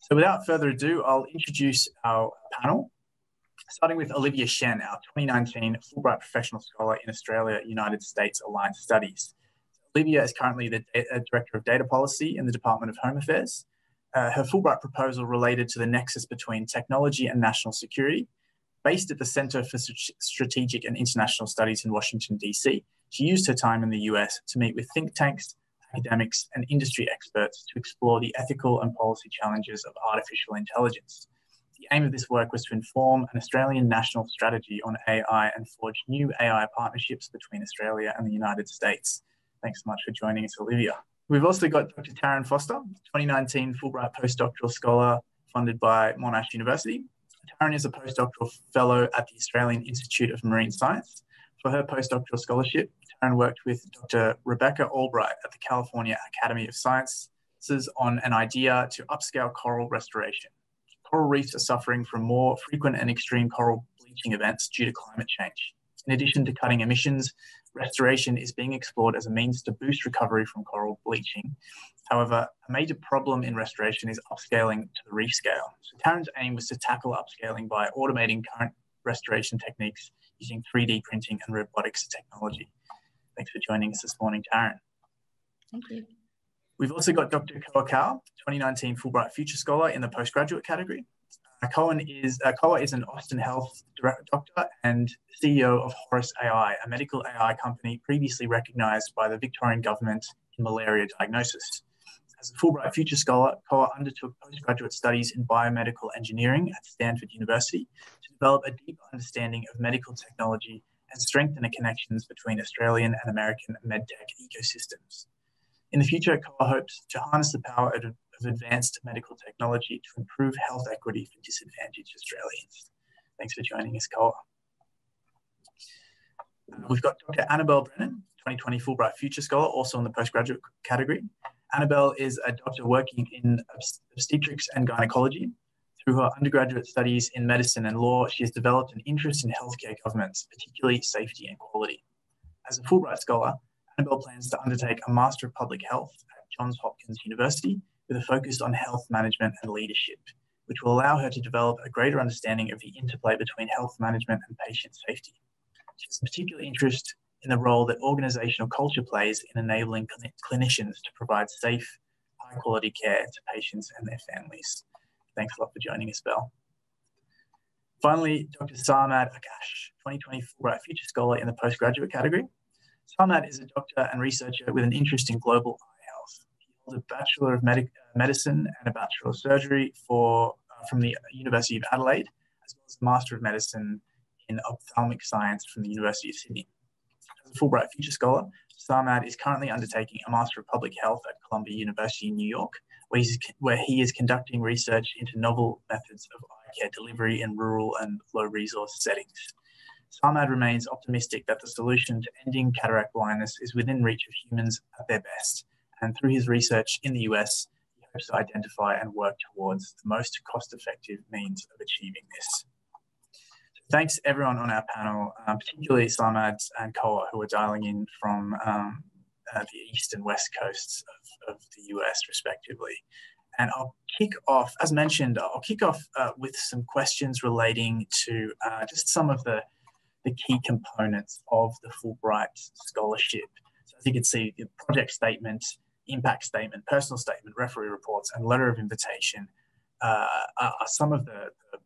So without further ado, I'll introduce our panel, starting with Olivia Shen, our 2019 Fulbright Professional Scholar in Australia United States Alliance Studies. Olivia is currently the Director of Data Policy in the Department of Home Affairs. Uh, her Fulbright proposal related to the nexus between technology and national security. Based at the Center for Strategic and International Studies in Washington, D.C., she used her time in the US to meet with think tanks, academics, and industry experts to explore the ethical and policy challenges of artificial intelligence. The aim of this work was to inform an Australian national strategy on AI and forge new AI partnerships between Australia and the United States. Thanks so much for joining us, Olivia. We've also got Dr. Taryn Foster, 2019 Fulbright postdoctoral scholar funded by Monash University. Taryn is a postdoctoral fellow at the Australian Institute of Marine Science. For her postdoctoral scholarship, Taryn worked with Dr. Rebecca Albright at the California Academy of Sciences on an idea to upscale coral restoration. Coral reefs are suffering from more frequent and extreme coral bleaching events due to climate change. In addition to cutting emissions, restoration is being explored as a means to boost recovery from coral bleaching. However, a major problem in restoration is upscaling to the reef scale. So Taryn's aim was to tackle upscaling by automating current restoration techniques using 3D printing and robotics technology. Thanks for joining us this morning, Taryn. Thank you. We've also got Dr. Khoa Cao, 2019 Fulbright Future Scholar in the postgraduate category. Cohen is uh, Khoa is an Austin Health doctor and CEO of Horace AI, a medical AI company previously recognized by the Victorian government in malaria diagnosis. As a Fulbright Future Scholar, Khoa undertook postgraduate studies in biomedical engineering at Stanford University to develop a deep understanding of medical technology and strengthen the connections between Australian and American medtech ecosystems. In the future, Khoa hopes to harness the power of advanced medical technology to improve health equity for disadvantaged Australians. Thanks for joining us. Uh, we've got Dr. Annabelle Brennan, 2020 Fulbright Future Scholar, also in the postgraduate category. Annabelle is a doctor working in obstetrics and gynecology. Through her undergraduate studies in medicine and law, she has developed an interest in healthcare governance, particularly safety and quality. As a Fulbright scholar, Annabelle plans to undertake a Master of Public Health at Johns Hopkins University with a focus on health management and leadership, which will allow her to develop a greater understanding of the interplay between health management and patient safety. She has a particular interest in the role that organizational culture plays in enabling cl- clinicians to provide safe, high quality care to patients and their families. Thanks a lot for joining us, Belle. Finally, Dr. Sarmad Akkach, 2024 Future Scholar in the postgraduate category. Samad is a doctor and researcher with an interest in global eye health. He holds a Bachelor of Medi- Medicine and a Bachelor of Surgery for, uh, from the University of Adelaide, as well as a Master of Medicine in Ophthalmic Science from the University of Sydney. As a Fulbright Future Scholar, Sarmad is currently undertaking a Master of Public Health at Columbia University in New York, where, where he is conducting research into novel methods of eye care delivery in rural and low resource settings. Sarmad remains optimistic that the solution to ending cataract blindness is within reach of humans at their best, and through his research in the US, he hopes to identify and work towards the most cost effective means of achieving this. Thanks everyone on our panel, um, particularly Sarmad and Khoa, who are dialing in from um, uh, the east and west coasts of, of, the US, respectively. And I'll kick off, as mentioned, I'll kick off uh, with some questions relating to uh, just some of the, the key components of the Fulbright Scholarship. So as you can see, the project statement impact statement, personal statement, referee reports, and letter of invitation uh, are, some of the, the,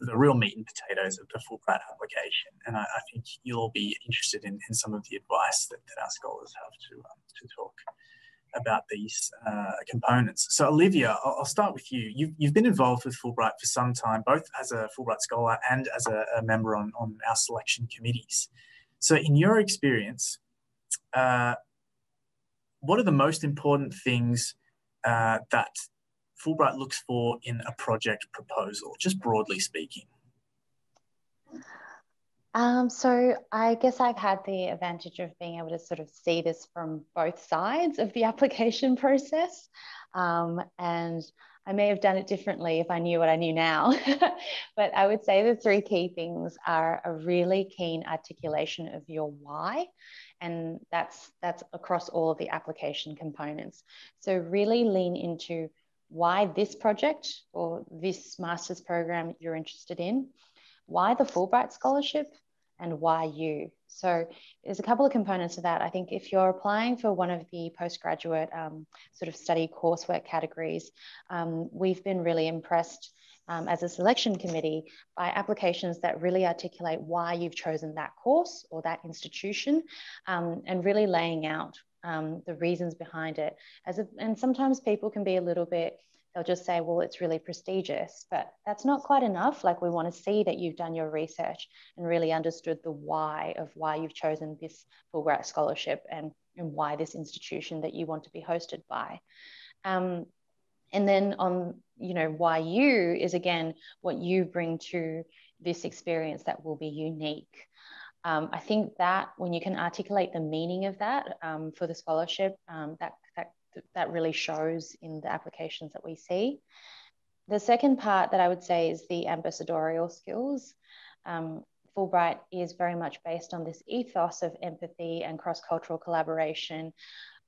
the, real meat and potatoes of the Fulbright application. And I, I think you'll be interested in, in some of the advice that, that our scholars have to, um, to talk about these uh, components. So, Olivia, I'll, I'll, start with you. You've, you've been involved with Fulbright for some time, both as a Fulbright scholar and as a, a member on, on our selection committees. So, in your experience, uh, what are the most important things uh, that Fulbright looks for in a project proposal, just broadly speaking? Um, so I guess I've had the advantage of being able to sort of see this from both sides of the application process. Um, and I may have done it differently if I knew what I knew now. but I would say the three key things are a really keen articulation of your why and that's that's across all of the application components so really lean into why this project or this master's program you're interested in, why the Fulbright Scholarship, and why you. So there's a couple of components to that. I think if you're applying for one of the postgraduate um, sort of study coursework categories, um, we've been really impressed um, as a selection committee by applications that really articulate why you've chosen that course or that institution um, and really laying out um, the reasons behind it. As a, and sometimes people can be a little bit they'll just say, well, it's really prestigious, but that's not quite enough. Like we want to see that you've done your research and really understood the why of why you've chosen this Fulbright scholarship and, and why this institution that you want to be hosted by. Um, and then on, you know, why you is again what you bring to this experience that will be unique. Um, I think that when you can articulate the meaning of that um, for the scholarship, um, that, that, that really shows in the applications that we see. The second part that I would say is the ambassadorial skills. Um, Fulbright is very much based on this ethos of empathy and cross cultural collaboration.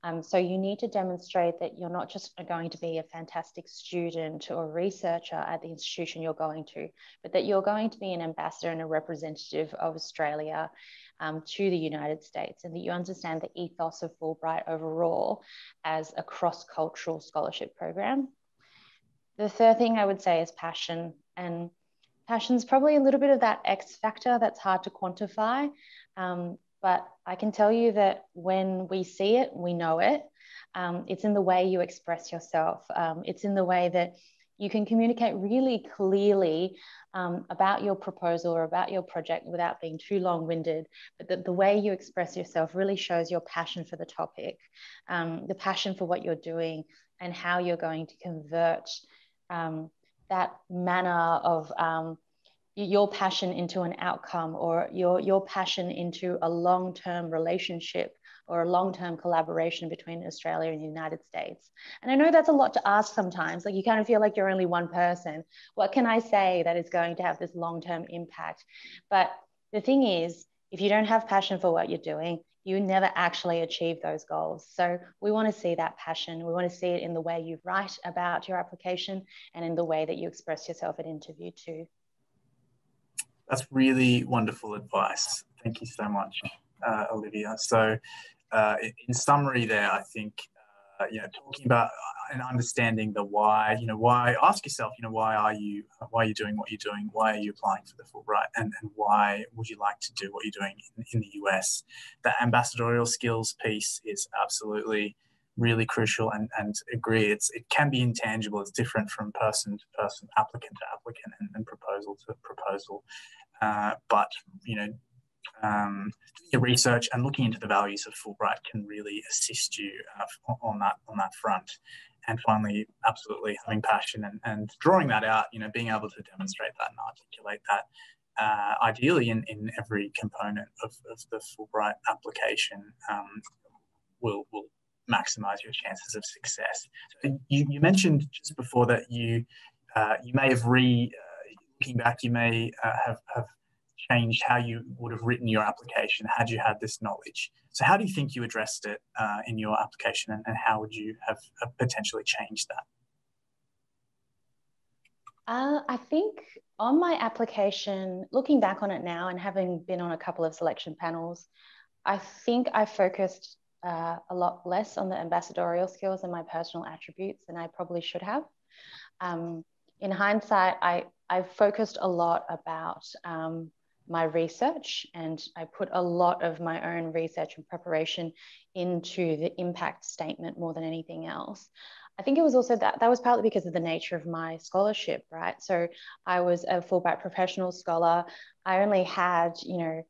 Um, so you need to demonstrate that you're not just going to be a fantastic student or researcher at the institution you're going to, but that you're going to be an ambassador and a representative of Australia um, to the United States, and that you understand the ethos of Fulbright overall as a cross cultural scholarship program. The third thing I would say is passion. And passion is probably a little bit of that X factor that's hard to quantify. Um, but I can tell you that when we see it, we know it. Um, it's in the way you express yourself. Um, it's in the way that you can communicate really clearly um, about your proposal or about your project without being too long winded. But the, the, way you express yourself really shows your passion for the topic, um, the passion for what you're doing, and how you're going to convert um, that manner of um, your passion into an outcome or your, your passion into a long term relationship or a long term collaboration between Australia and the United States. And I know that's a lot to ask sometimes. Like you kind of feel like you're only one person. What can I say that is going to have this long term impact? But the thing is, if you don't have passion for what you're doing, you never actually achieve those goals. So we want to see that passion. We want to see it in the way you write about your application and in the way that you express yourself at interview too. That's really wonderful advice. Thank you so much, uh, Olivia. So, uh, in summary, there, I think uh, you know talking about uh, and understanding the why. You know, why? Ask yourself. You know, why are you why are you doing what you're doing? Why are you applying for the Fulbright? And and why would you like to do what you're doing in, in the US? The ambassadorial skills piece is absolutely really crucial and, and agree it's it can be intangible it's different from person to person applicant to applicant and, and proposal to proposal uh, but you know um, your research and looking into the values of Fulbright can really assist you uh, on that on that front. And finally, absolutely having passion and, and drawing that out, you know, being able to demonstrate that and articulate that uh, ideally in, in every component of, of the Fulbright application um, will, will maximize your chances of success. So you, you mentioned just before that you uh, you may have re uh, looking back, you may uh, have have changed how you would have written your application had you had this knowledge. So how do you think you addressed it uh, in your application, and, and, how would you have, potentially changed that? Uh, I think on my application, looking back on it now and having been on a couple of selection panels, I think I focused uh, a lot less on the ambassadorial skills and my personal attributes than I probably should have. Um, in hindsight, I, I focused a lot about um, my research and I put a lot of my own research and preparation into the impact statement more than anything else. I think it was also that that was partly because of the nature of my scholarship, right? So I was a Fulbright professional scholar. I only had, you know,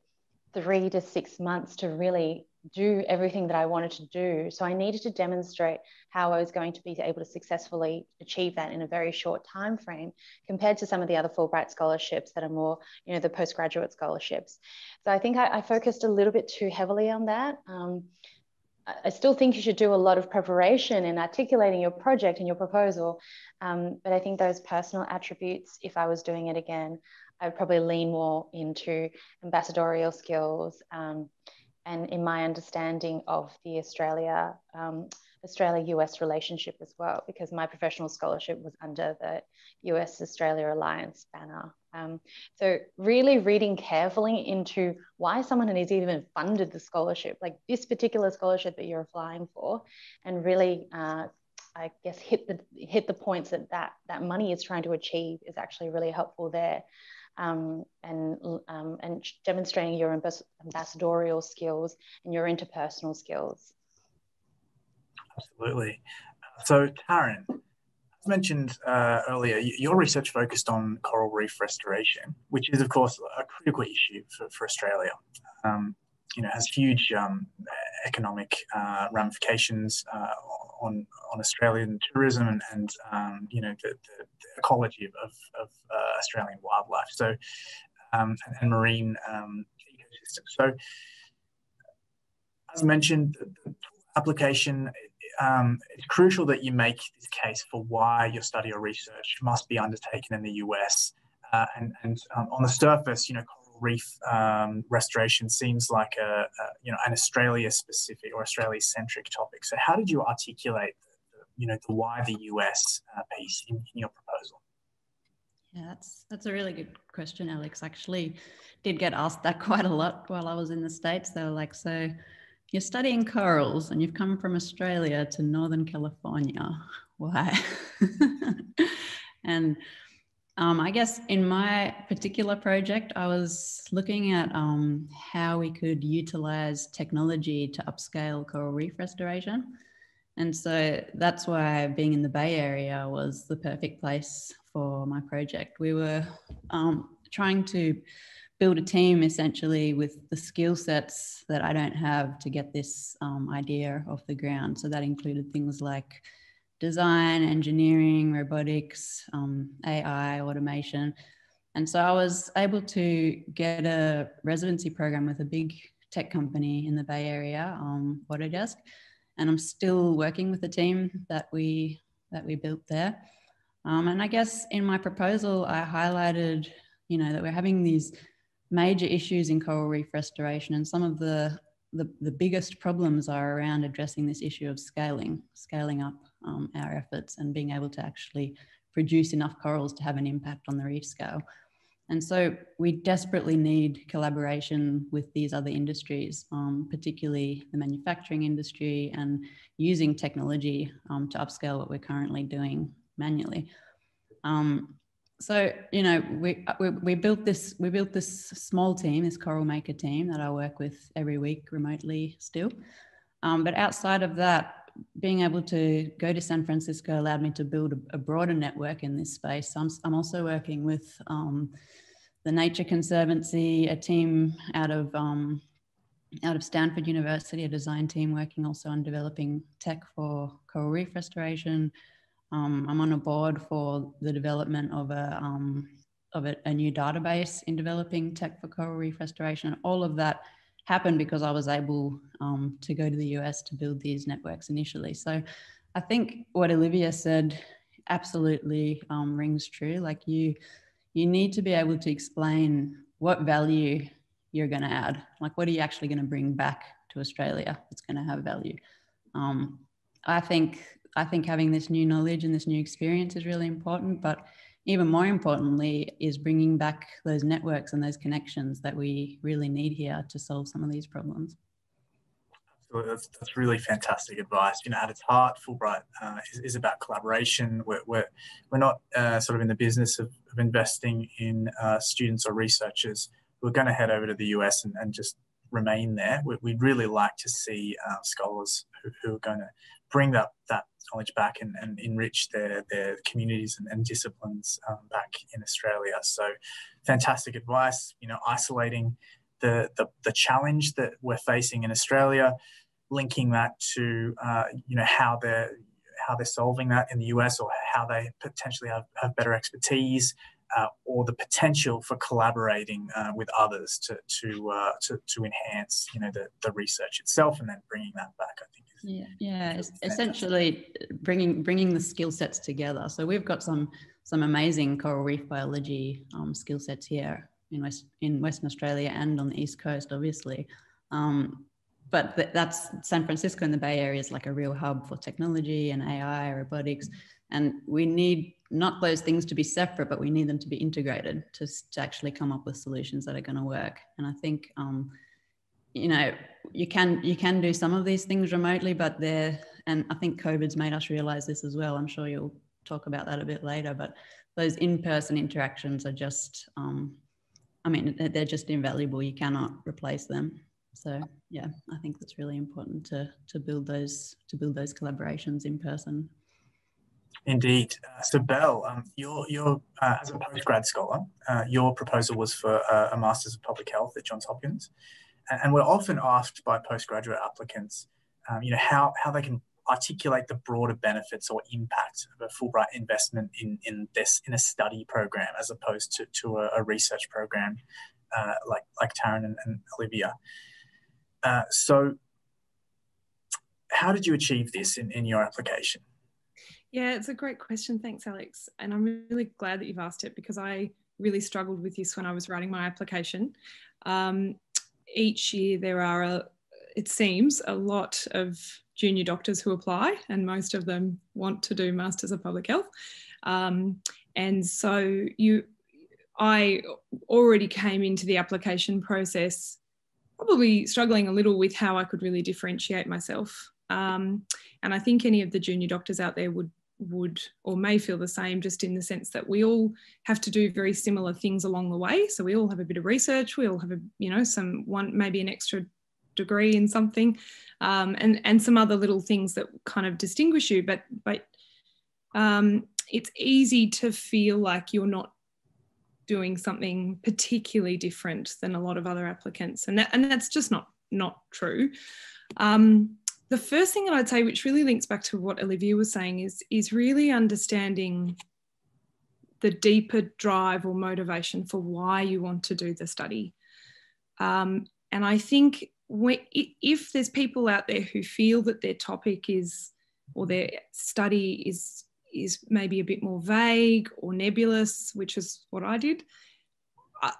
three to six months to really do everything that I wanted to do. So I needed to demonstrate how I was going to be able to successfully achieve that in a very short time frame compared to some of the other Fulbright scholarships that are more, you know, the postgraduate scholarships. So I think I, I focused a little bit too heavily on that. Um, I still think you should do a lot of preparation in articulating your project and your proposal. Um, but I think those personal attributes, if I was doing it again, I'd probably lean more into ambassadorial skills, um, and in my understanding of the Australia, um, Australia US relationship as well, because my professional scholarship was under the US Australia Alliance banner. Um, so, really reading carefully into why someone has even funded the scholarship, like this particular scholarship that you're applying for, and really. Uh, I guess hit the hit the points that, that that money is trying to achieve is actually really helpful there um, and, um, and demonstrating your ambassadorial skills and your interpersonal skills. Absolutely. So, Taryn, as mentioned uh, earlier, your research focused on coral reef restoration, which is, of course, a critical issue for, for Australia. Um, you know, has huge um, economic uh, ramifications uh, on on Australian tourism and, um, you know the, the, the, ecology of, of uh, Australian wildlife. So um, and, and, marine um, ecosystems. So as mentioned, the application. Um, it's crucial that you make this case for why your study or research must be undertaken in the US. Uh, and, and um, on the surface, you know, reef um, restoration seems like a, a, you know an Australia specific or Australia centric topic. So how did you articulate the, you know the why the US uh, piece in, in, your proposal? Yeah, that's that's a really good question, Alex. Actually, did get asked that quite a lot while I was in the states. They were like, so. You're studying corals and you've come from Australia to Northern California. Why? and um, I guess in my particular project, I was looking at um, how we could utilize technology to upscale coral reef restoration. And so that's why being in the Bay Area was the perfect place for my project. We were um, trying to build a team essentially with the skill sets that I don't have to get this um, idea off the ground. So that included things like design, engineering, robotics, um, AI, automation. And so I was able to get a residency program with a big tech company in the Bay Area, um, Autodesk. And I'm still working with the team that we that we built there. Um, and I guess in my proposal, I highlighted, you know, that we're having these major issues in coral reef restoration, and some of the the, the biggest problems are around addressing this issue of scaling, scaling up um, our efforts and being able to actually produce enough corals to have an impact on the reef scale. And so we desperately need collaboration with these other industries, um, particularly the manufacturing industry and using technology um, to upscale what we're currently doing manually. Um, so you know we, uh, we, we built this we built this small team this coral maker team that i work with every week remotely still um, but outside of that being able to go to san francisco allowed me to build a, a broader network in this space I'm, I'm also working with um, the nature conservancy a team out of um, out of stanford university a design team working also on developing tech for coral reef restoration um, I'm on a board for the development of a um, of a, a, new database in developing tech for coral reef restoration. All of that happened because I was able um, to go to the US to build these networks initially. So I think what Olivia said absolutely um, rings true. Like you, you need to be able to explain what value you're going to add. Like what are you actually going to bring back to Australia that's going to have value? Um, I think I think having this new knowledge and this new experience is really important. But even more importantly, is bringing back those networks and those connections that we really need here to solve some of these problems. That's, that's really fantastic advice. You know, at its heart, Fulbright uh, is, is, about collaboration. We're, we're, we're not uh, sort of in the business of, of investing in uh, students or researchers who are going to head over to the US and, and just remain there. We, would really like to see uh, scholars who, who, are going to bring that, that knowledge back and, and enrich their, their communities and, and disciplines um, back in Australia. So fantastic advice, you know, isolating the, the, the challenge that we're facing in Australia, linking that to, uh, you know, how they're, how they're solving that in the US or how they potentially have, have better expertise uh, or the potential for collaborating uh, with others to to, uh, to to enhance you know the, the research itself and then bringing that back I think yeah yeah essentially bringing bringing the skill sets together. So we've got some some amazing coral reef biology um, skill sets here in west in western australia and on the east coast obviously. Um, but th- that's San Francisco and the Bay Area is like a real hub for technology and AI, robotics, and we need not those things to be separate, but we need them to be integrated to, to actually come up with solutions that are going to work. And I think, um, you know, you can you can do some of these things remotely, but they're and I think COVID's made us realize this as well. I'm sure you'll talk about that a bit later, but those in-person interactions are just, um, I mean, they're just invaluable. You cannot replace them. So yeah, I think that's really important to to build those to build those collaborations in person. Indeed. Uh, so, Belle, um, your, your, uh, as a postgrad scholar, uh, your proposal was for uh, a Masters of Public Health at Johns Hopkins. And, we're often asked by postgraduate applicants, um, you know, how, how they can articulate the broader benefits or impact of a Fulbright investment in, in this, in a study program, as opposed to, to a, a research program uh, like, like Taryn and, and Olivia. Uh, so, how did you achieve this in, in your application? Yeah, it's a great question. Thanks, Alex. And I'm really glad that you've asked it because I really struggled with this when I was writing my application. Um, each year there are, a, it seems, a lot of junior doctors who apply, and most of them want to do Masters of Public Health. Um, and so you, I already came into the application process probably struggling a little with how I could really differentiate myself. Um, and I think any of the junior doctors out there would would or may feel the same just in the sense that we all have to do very similar things along the way. So we all have a bit of research we all have a you know some one maybe an extra degree in something um, and and some other little things that kind of distinguish you. But but um, it's easy to feel like you're not doing something particularly different than a lot of other applicants. And that, and that's just not not true. Um, the first thing that I'd say, which really links back to what Olivia was saying, is, is really understanding the deeper drive or motivation for why you want to do the study. Um, and I think when, if there's people out there who feel that their topic is or their study is is maybe a bit more vague or nebulous, which is what I did,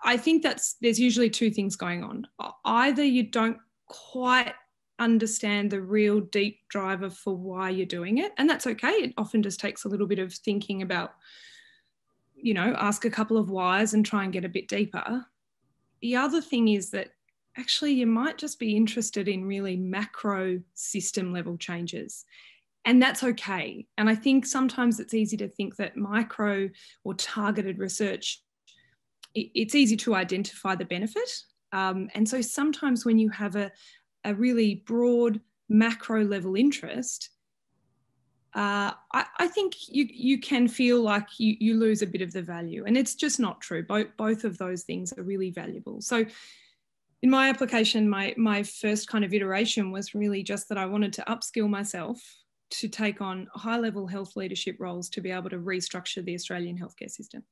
I think that's there's usually two things going on. Either you don't quite understand the real deep driver for why you're doing it. And that's okay. It often just takes a little bit of thinking about, you know, ask a couple of whys and try and get a bit deeper. The other thing is that actually you might just be interested in really macro system level changes. And that's okay. And I think sometimes it's easy to think that micro or targeted research, it's easy to identify the benefit. Um, and so sometimes when you have a, a really broad macro level interest, uh, I, I, think you, you can feel like you, you lose a bit of the value. And it's just not true. Both, both of those things are really valuable. So in my application, my, my first kind of iteration was really just that I wanted to upskill myself to take on high level health leadership roles to be able to restructure the Australian healthcare system.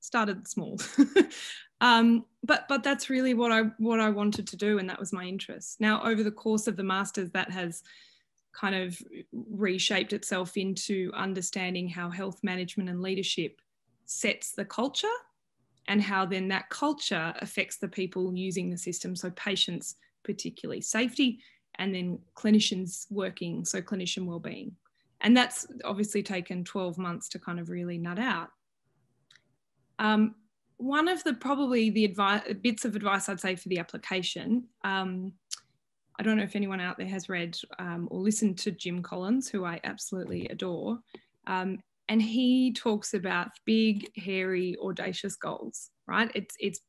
Started small. Um, but but that's really what I what I wanted to do, and that was my interest. Now, over the course of the masters, that has kind of reshaped itself into understanding how health management and leadership sets the culture and how then that culture affects the people using the system. So patients particularly safety and then clinicians working so clinician well-being. And that's obviously taken 12 months to kind of really nut out. Um, one of the probably the advice, bits of advice I'd say for the application. Um, I don't know if anyone out there has read um, or listened to Jim Collins, who I absolutely adore. Um, and he talks about big, hairy, audacious goals, right? It's, it's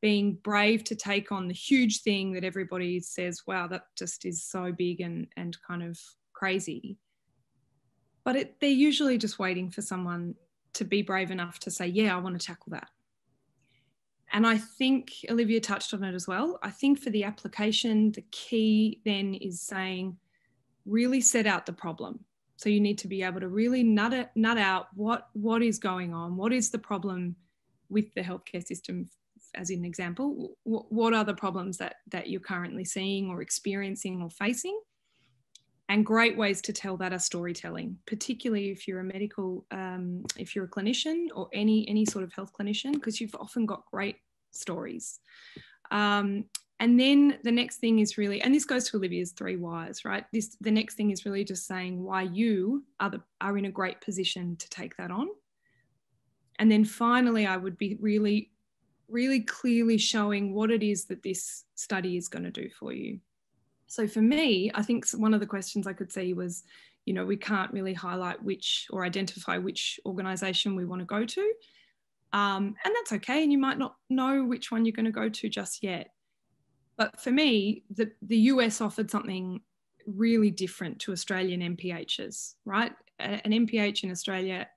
being brave to take on the huge thing that everybody says, wow, that just is so big and, and kind of crazy. But it, they're usually just waiting for someone to be brave enough to say, yeah, I want to tackle that and I think Olivia touched on it as well. I think for the application, the key then is saying, really set out the problem. So you need to be able to really nut, it, nut out what, what is going on, what is the problem with the healthcare system, as an example, what are the problems that, that you're currently seeing or experiencing or facing? And great ways to tell that are storytelling particularly if you're a medical um, if you're a clinician or any any sort of health clinician because you've often got great stories um, and then the next thing is really, and this goes to Olivia's three whys, right? This the next thing is really just saying why you are the, are in a great position to take that on. And then finally, I would be really, really clearly showing what it is that this study is going to do for you. So for me, I think one of the questions I could see was, you know, we can't really highlight which or identify which organization we want to go to. Um, and that's okay. And you might not know which one you're going to go to just yet. But for me, the, the US offered something really different to Australian MPHs, right? An MPH in Australia,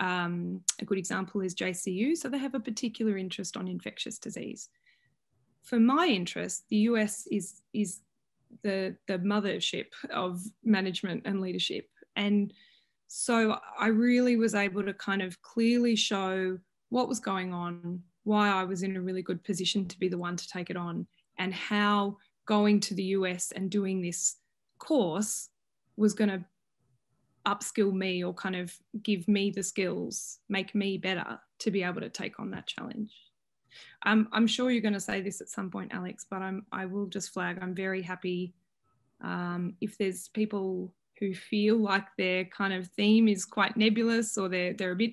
um, a good example is JCU. So they have a particular interest on infectious disease. For my interest, the US is, is the, the mothership of management and leadership. And so I really was able to kind of clearly show what was going on, why I was in a really good position to be the one to take it on, and how going to the US and doing this course was going to upskill me or kind of give me the skills, make me better to be able to take on that challenge. Um, I'm sure you're going to say this at some point, Alex, but I'm, I will just flag I'm very happy um, if there's people who feel like their kind of theme is quite nebulous or they're, they're a bit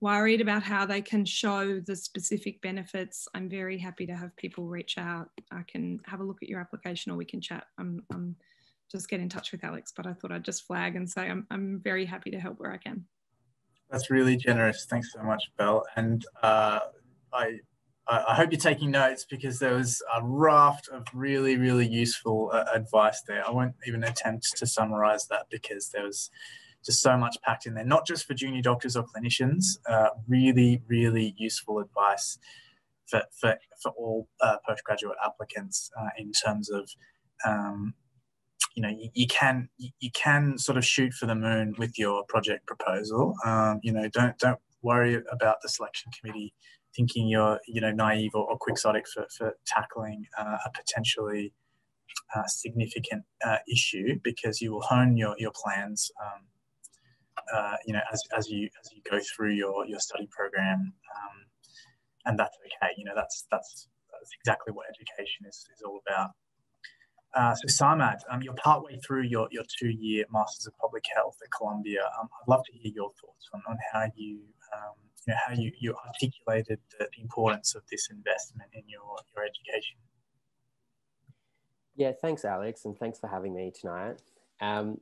worried about how they can show the specific benefits, I'm very happy to have people reach out. I can have a look at your application or we can chat. I'm, I'm just get in touch with Alex, but I thought I'd just flag and say I'm, I'm very happy to help where I can. That's really generous. Thanks so much, Belle. And uh, I, I hope you're taking notes because there was a raft of really, really useful uh, advice there. I won't even attempt to summarize that because there was just so much packed in there, not just for junior doctors or clinicians, uh, really, really useful advice for, for, for all uh, postgraduate applicants uh, in terms of, um, you know, you, you, can you can sort of shoot for the moon with your project proposal. Um, you know, don't don't worry about the selection committee thinking you're you know naive or, or quixotic for, for tackling uh, a potentially uh, significant uh, issue because you will hone your your plans um, uh, you know, as, as you as you go through your your study program, um, and that's okay. You know, that's that's that's exactly what education is is all about. Uh, so Sarmad, um, you're partway through your, your two-year Masters of Public Health at Columbia. Um, I'd love to hear your thoughts on, on how you, um, you know, how you, you articulated the, importance of this investment in your, your education. Yeah, thanks, Alex, and thanks for having me tonight. Um,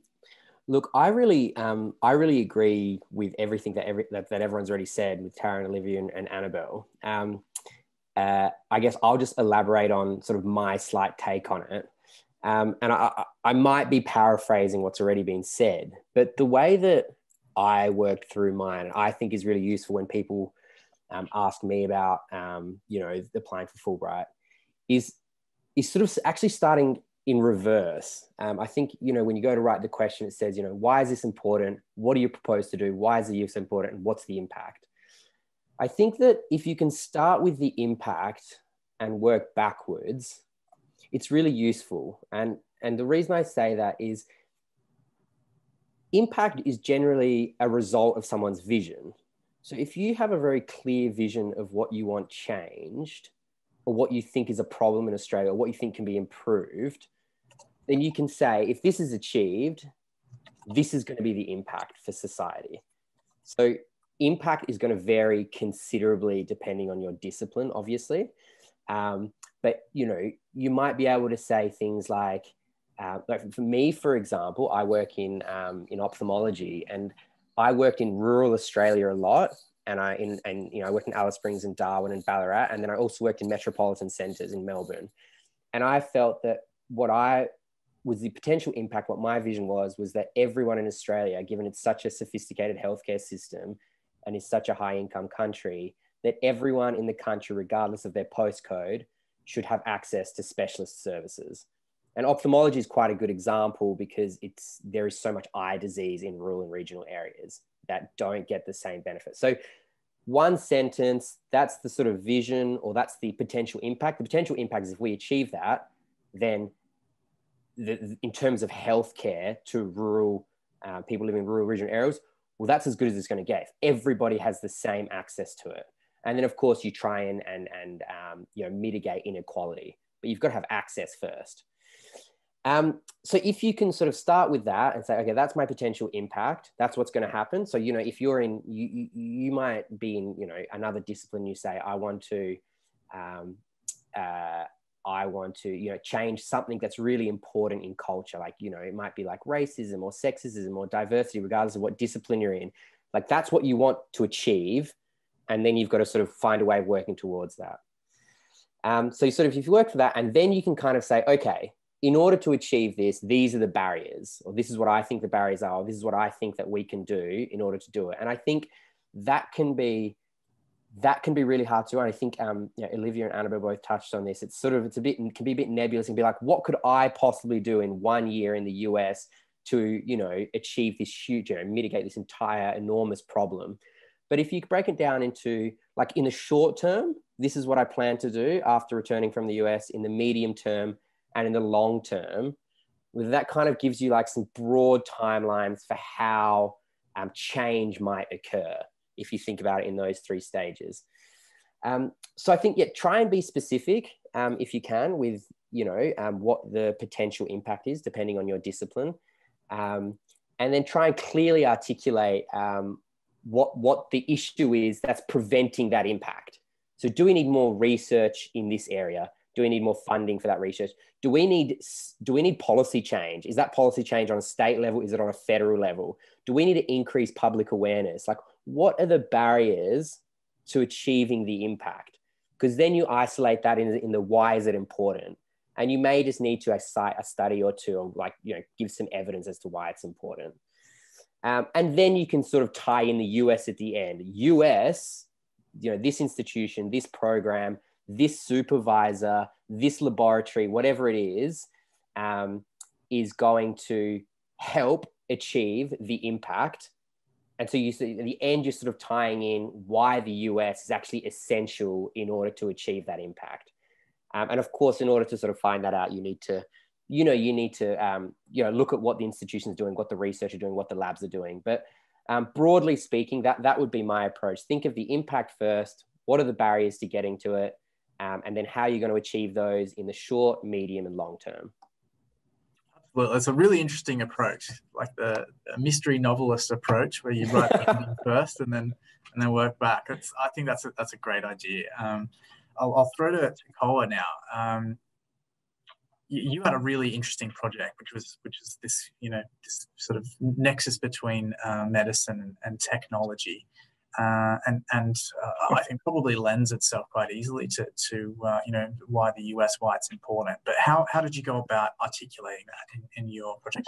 Look, I really, um, I really agree with everything that, every, that, that everyone's already said with Tara and Olivia and, and Annabelle. Um, uh, I guess I'll just elaborate on sort of my slight take on it. Um, and I, I might be paraphrasing what's already been said, but the way that I worked through mine, And I think is really useful when people um, ask me about, um, you know, applying for Fulbright, is is sort of actually starting in reverse. Um, I think, you know, when you go to write the question, it says, you know, why is this important? What do you propose to do? Why is the use important? And what's the impact? I think that if you can start with the impact and work backwards, it's really useful. And, and the reason I say that is impact is generally a result of someone's vision. So if you have a very clear vision of what you want changed, or what you think is a problem in Australia, or what you think can be improved, then you can say, if this is achieved, this is going to be the impact for society. So impact is going to vary considerably depending on your discipline, obviously. Um, but you know, you might be able to say things like, uh, like for me, for example, I work in um, in ophthalmology, and I worked in rural Australia a lot, and I in and you know I worked in Alice Springs and Darwin and Ballarat, and then I also worked in metropolitan centres in Melbourne, and I felt that what I was the potential impact. What my vision was was that everyone in Australia, given it's such a sophisticated healthcare system, and is such a high income country, that everyone in the country, regardless of their postcode, should have access to specialist services. And ophthalmology is quite a good example because it's there is so much eye disease in rural and regional areas that don't get the same benefit. So one sentence, that's the sort of vision or that's the potential impact. The potential impact is if we achieve that, then the, in terms of healthcare to rural uh, people living in rural regional areas, well, that's as good as it's going to get. Everybody has the same access to it. And then, of course, you try and, and, and um, you know, mitigate inequality. but you've got to have access first. Um, so if you can sort of start with that and say, okay, that's my potential impact. That's what's going to happen. So you know, if you're in, you you, you might be in, you know, another discipline. You say, I want to, um, uh, I want to, you know, change something that's really important in culture. Like you know, it might be like racism or sexism or diversity, regardless of what discipline you're in. Like that's what you want to achieve, and then you've got to sort of find a way of working towards that. Um, so you sort of if you work for that, and then you can kind of say, okay, in order to achieve this, these are the barriers, or this is what I think the barriers are, this is what I think that we can do in order to do it. And I think that can be that can be really hard to. And I think um, you know, Olivia and Annabelle both touched on this. It's sort of it's a bit can be a bit nebulous and be like, what could I possibly do in one year in the US to you know achieve this huge, you know, mitigate this entire enormous problem? But if you break it down into like in the short term, this is what I plan to do after returning from the US. In the medium term, and in the long term, that kind of gives you like some broad timelines for how um, change might occur if you think about it in those three stages. Um, so I think, yeah, try and be specific um, if you can with, you know, um, what the potential impact is depending on your discipline. Um, and then try and clearly articulate um, what, what the issue is that's preventing that impact. So do we need more research in this area? Do we need more funding for that research? Do we need do we need policy change? Is that policy change on a state level? Is it on a federal level? Do we need to increase public awareness? Like, what are the barriers to achieving the impact? Because then you isolate that in, in the why is it important, and you may just need to cite a study or two, or like you know, give some evidence as to why it's important. Um, and then you can sort of tie in the US at the end. US, you know, this institution, this program this supervisor, this laboratory, whatever it is, um, is going to help achieve the impact. And so you see at the end, you're sort of tying in why the US is actually essential in order to achieve that impact. Um, and of course, in order to sort of find that out, you need to, you know, you need to, um, you know, look at what the institution is doing, what the research are doing, what the labs are doing. But um, broadly speaking, that that would be my approach. Think of the impact first. What are the barriers to getting to it? Um, and then how are you're going to achieve those in the short, medium, and long term. Well, it's a really interesting approach, like the, the mystery novelist approach, where you write first and then and then work back. It's, I think that's a, that's a great idea. Um, I'll, I'll, throw to, to Khoa now. Um, you, you, had a really interesting project, which was which is this you know this sort of nexus between uh, medicine and, and technology uh, and and uh, I think probably lends itself quite easily to to uh, you know why the US why it's important. But how how did you go about articulating that in, in your project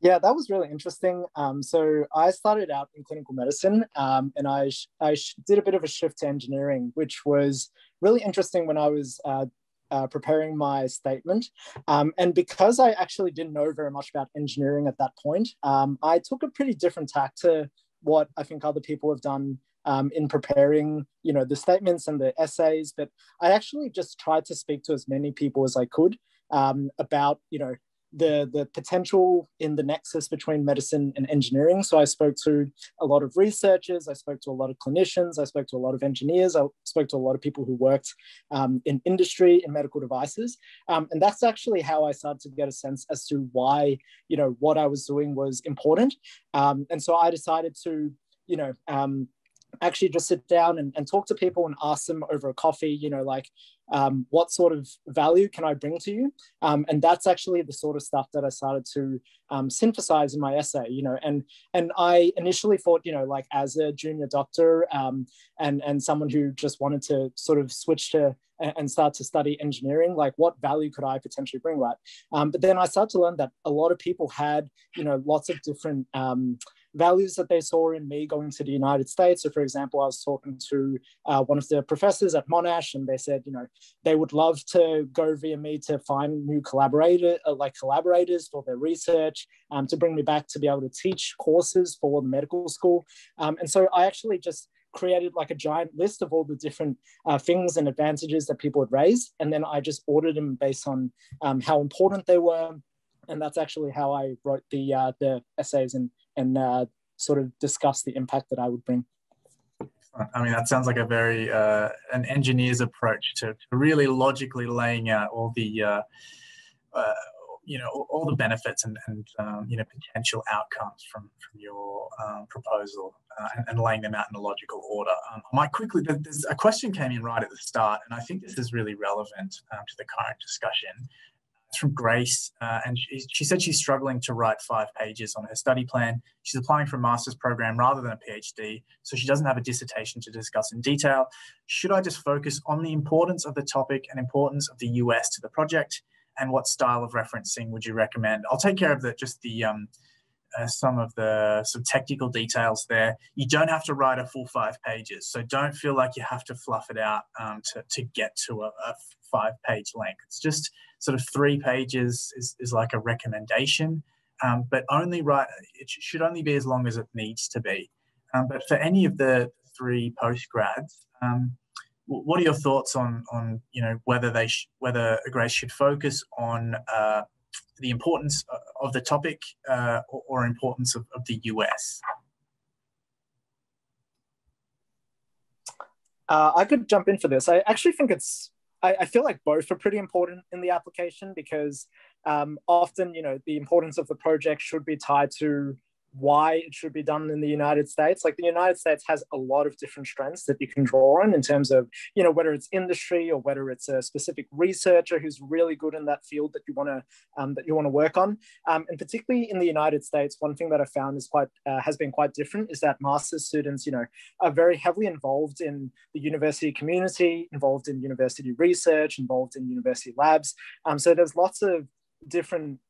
Yeah, that was really interesting. Um, so I started out in clinical medicine, um, and I I did a bit of a shift to engineering, which was really interesting when I was. Uh, uh, preparing my statement. Um, and because I actually didn't know very much about engineering at that point, um, I took a pretty different tack to what I think other people have done um, in preparing, you know, the statements and the essays. But I actually just tried to speak to as many people as I could um, about, you know, the the potential in the nexus between medicine and engineering. So I spoke to a lot of researchers, I spoke to a lot of clinicians, I spoke to a lot of engineers, I spoke to a lot of people who worked um, in industry in medical devices, um, and that's actually how I started to get a sense as to why you know what I was doing was important. Um, and so I decided to you know um, actually just sit down and, and talk to people and ask them over a coffee, you know, like um, what sort of value can I bring to you? Um, and that's actually the sort of stuff that I started to um, synthesize in my essay, you know, and and I initially thought, you know, like as a junior doctor um, and and someone who just wanted to sort of switch to and start to study engineering like what value could i potentially bring right um, but then i started to learn that a lot of people had you know lots of different um, values that they saw in me going to the United States. So, for example, I was talking to uh, one of the professors at Monash, and they said, you know, they would love to go via me to find new collaborator, uh, like collaborators for their research, um, to bring me back to be able to teach courses for the medical school. Um, and so, I actually just created like a giant list of all the different uh, things and advantages that people had raised, and then I just ordered them based on um, how important they were, and that's actually how I wrote the uh, the essays and and uh, sort of discuss the impact that I would bring. I mean, that sounds like a very uh, an engineer's approach to, to, really logically laying out all the uh, uh, you know all the benefits and, and um, you know potential outcomes from from your um, proposal uh, and, and, laying them out in a logical order. Um, I might quickly. There's a question came in right at the start, and I think this is really relevant um, to the current discussion. It's from Grace, uh, and she, she, said she's struggling to write five pages on her study plan. She's applying for a master's program rather than a PhD, so she doesn't have a dissertation to discuss in detail. Should I just focus on the importance of the topic and importance of the US to the project? And what style of referencing would you recommend? I'll take care of the, just the um, uh, some of the some technical details there. You don't have to write a full five pages, so don't feel like you have to fluff it out um, to, to get to a, a five page length. It's just sort of three pages is, is like a recommendation, um, but only write, it should only be as long as it needs to be. Um, but for any of the three postgrads, um, what are your thoughts on, on you know, whether they sh- whether Grace should focus on uh, the importance of the topic uh, or, or, importance of, of the US? Uh, I could jump in for this. I actually think it's I, I, feel like both are pretty important in the application because um, often, you know, the importance of the project should be tied to why it should be done in the United States. Like the United States has a lot of different strengths that you can draw on in terms of, you know, whether it's industry or whether it's a specific researcher who's really good in that field that you want to um, that you want to work on. Um, and particularly in the United States, one thing that I found is quite uh, has been quite different is that master's students, you know, are very heavily involved in the university community, involved in university research, involved in university labs. Um, so there's lots of different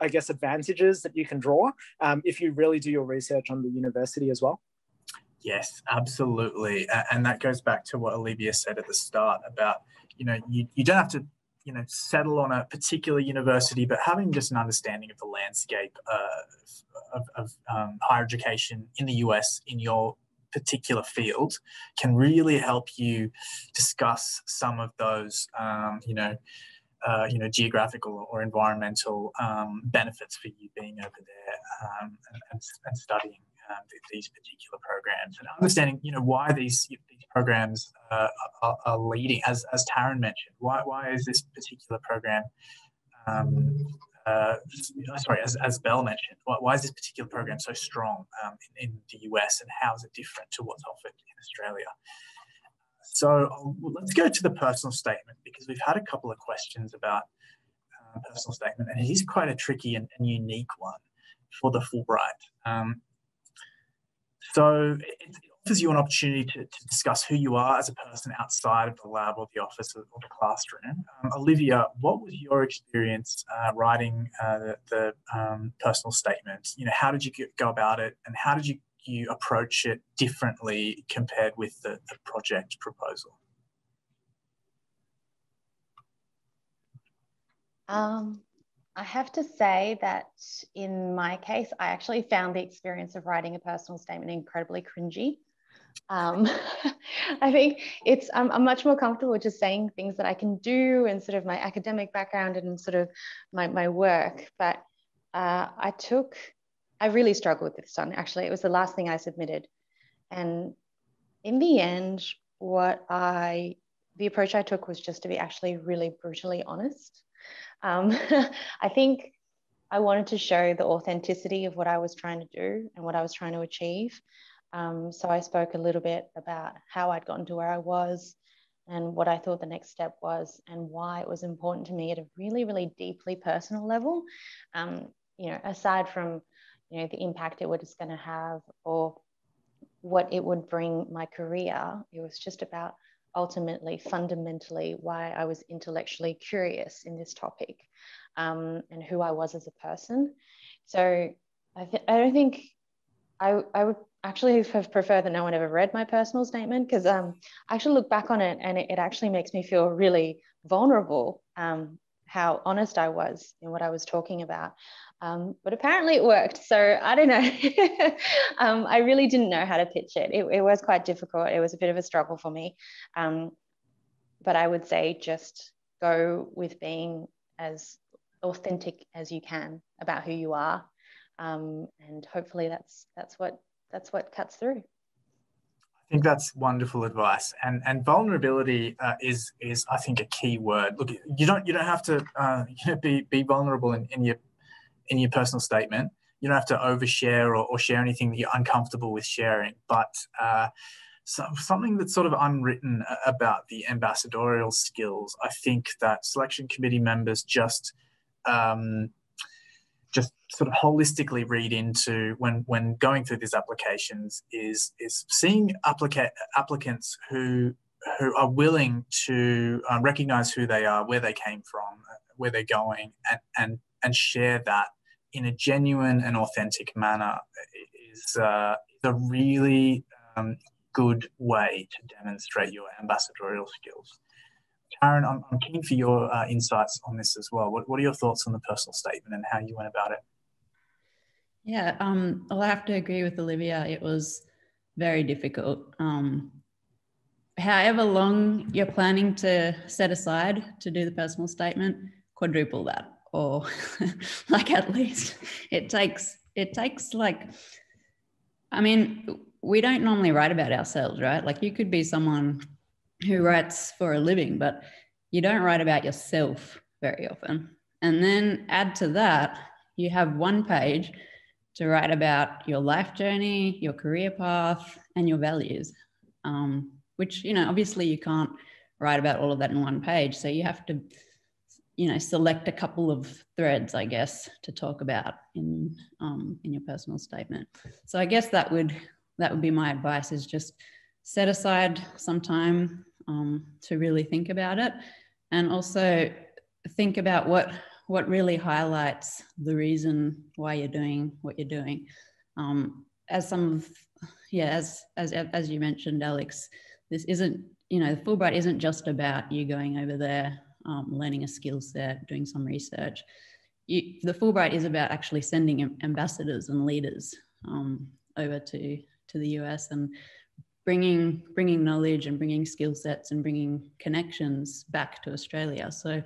I guess, advantages that you can draw um, if you really do your research on the university as well? Yes, absolutely. And that goes back to what Olivia said at the start about, you know, you, you don't have to, you know, settle on a particular university, but having just an understanding of the landscape uh, of, of um, higher education in the US in your particular field can really help you discuss some of those, um, you know, uh, you know, geographical or environmental um, benefits for you being over there um, and, and, studying um, these particular programs and understanding, you know, why these, these programs uh, are, are, leading, as, as Taryn mentioned, why, why is this particular program, um, uh, sorry, as, as Belle mentioned, why, why, is this particular program so strong um, in, in the US and how is it different to what's offered in Australia? So um, let's go to the personal statement because we've had a couple of questions about uh, personal statement, and it is quite a tricky and, and unique one for the Fulbright. Um, so it, offers you an opportunity to, to, discuss who you are as a person outside of the lab or the office or, the classroom. Um, Olivia, what was your experience uh, writing uh, the, the um, personal statement? You know, how did you go about it, and how did you you approach it differently compared with the, the project proposal? Um, I have to say that in my case, I actually found the experience of writing a personal statement incredibly cringy. Um, I think it's I'm, I'm, much more comfortable just saying things that I can do and sort of my academic background and sort of my, my work. But uh, I took I really struggled with this one. Actually, it was the last thing I submitted. And in the end, what I, the approach I took was just to be actually really brutally honest. Um, I think I wanted to show the authenticity of what I was trying to do and what I was trying to achieve. Um, so I spoke a little bit about how I'd gotten to where I was and what I thought the next step was and why it was important to me at a really, really deeply personal level. Um, you know, aside from you know the impact it was going to have or what it would bring my career it was just about ultimately fundamentally why i was intellectually curious in this topic um, and who i was as a person so i, th- I don't think I, I would actually have preferred that no one ever read my personal statement because um, I actually look back on it and it, it actually makes me feel really vulnerable um, how honest I was in what I was talking about. Um, but apparently it worked. So I don't know. um, I really didn't know how to pitch it. it. it. was quite difficult. It was a bit of a struggle for me. Um, but I would say just go with being as authentic as you can about who you are. Um, and hopefully that's that's what that's what cuts through. I think that's wonderful advice, and and vulnerability uh, is is I think a key word. Look, you don't you don't have to uh, you know, be be vulnerable in, in your in your personal statement. You don't have to overshare or, or share anything that you're uncomfortable with sharing. But uh, so, something that's sort of unwritten about the ambassadorial skills, I think that selection committee members just um, just sort of holistically read into when when going through these applications is is seeing applica- applicants who who are willing to um, recognize who they are, where they came from, where they're going, and and and share that in a genuine and authentic manner is, uh, is a really um, good way to demonstrate your ambassadorial skills. Taryn, I'm, I'm keen for your uh, insights on this as well. What, what are your thoughts on the personal statement and how you went about it? Yeah, um, I'll have to agree with Olivia. It was very difficult. Um, however long you're planning to set aside to do the personal statement, quadruple that, or like at least it takes it takes like. I mean, we don't normally write about ourselves, right? Like you could be someone who writes for a living, but you don't write about yourself very often. And then add to that, you have one page to write about your life journey, your career path, and your values, um, which, you know, obviously you can't write about all of that in one page. So you have to, you know, select a couple of threads, I guess, to talk about in, um, in your personal statement. So I guess that would, that would be my advice is just set aside some time um, to really think about it and also think about what what really highlights the reason why you're doing what you're doing um, as some of yeah as as as you mentioned alex this isn't you know the fulbright isn't just about you going over there um, learning a skill set doing some research you, the fulbright is about actually sending ambassadors and leaders um, over to to the us and bringing bringing knowledge and bringing skill sets and bringing connections back to Australia. So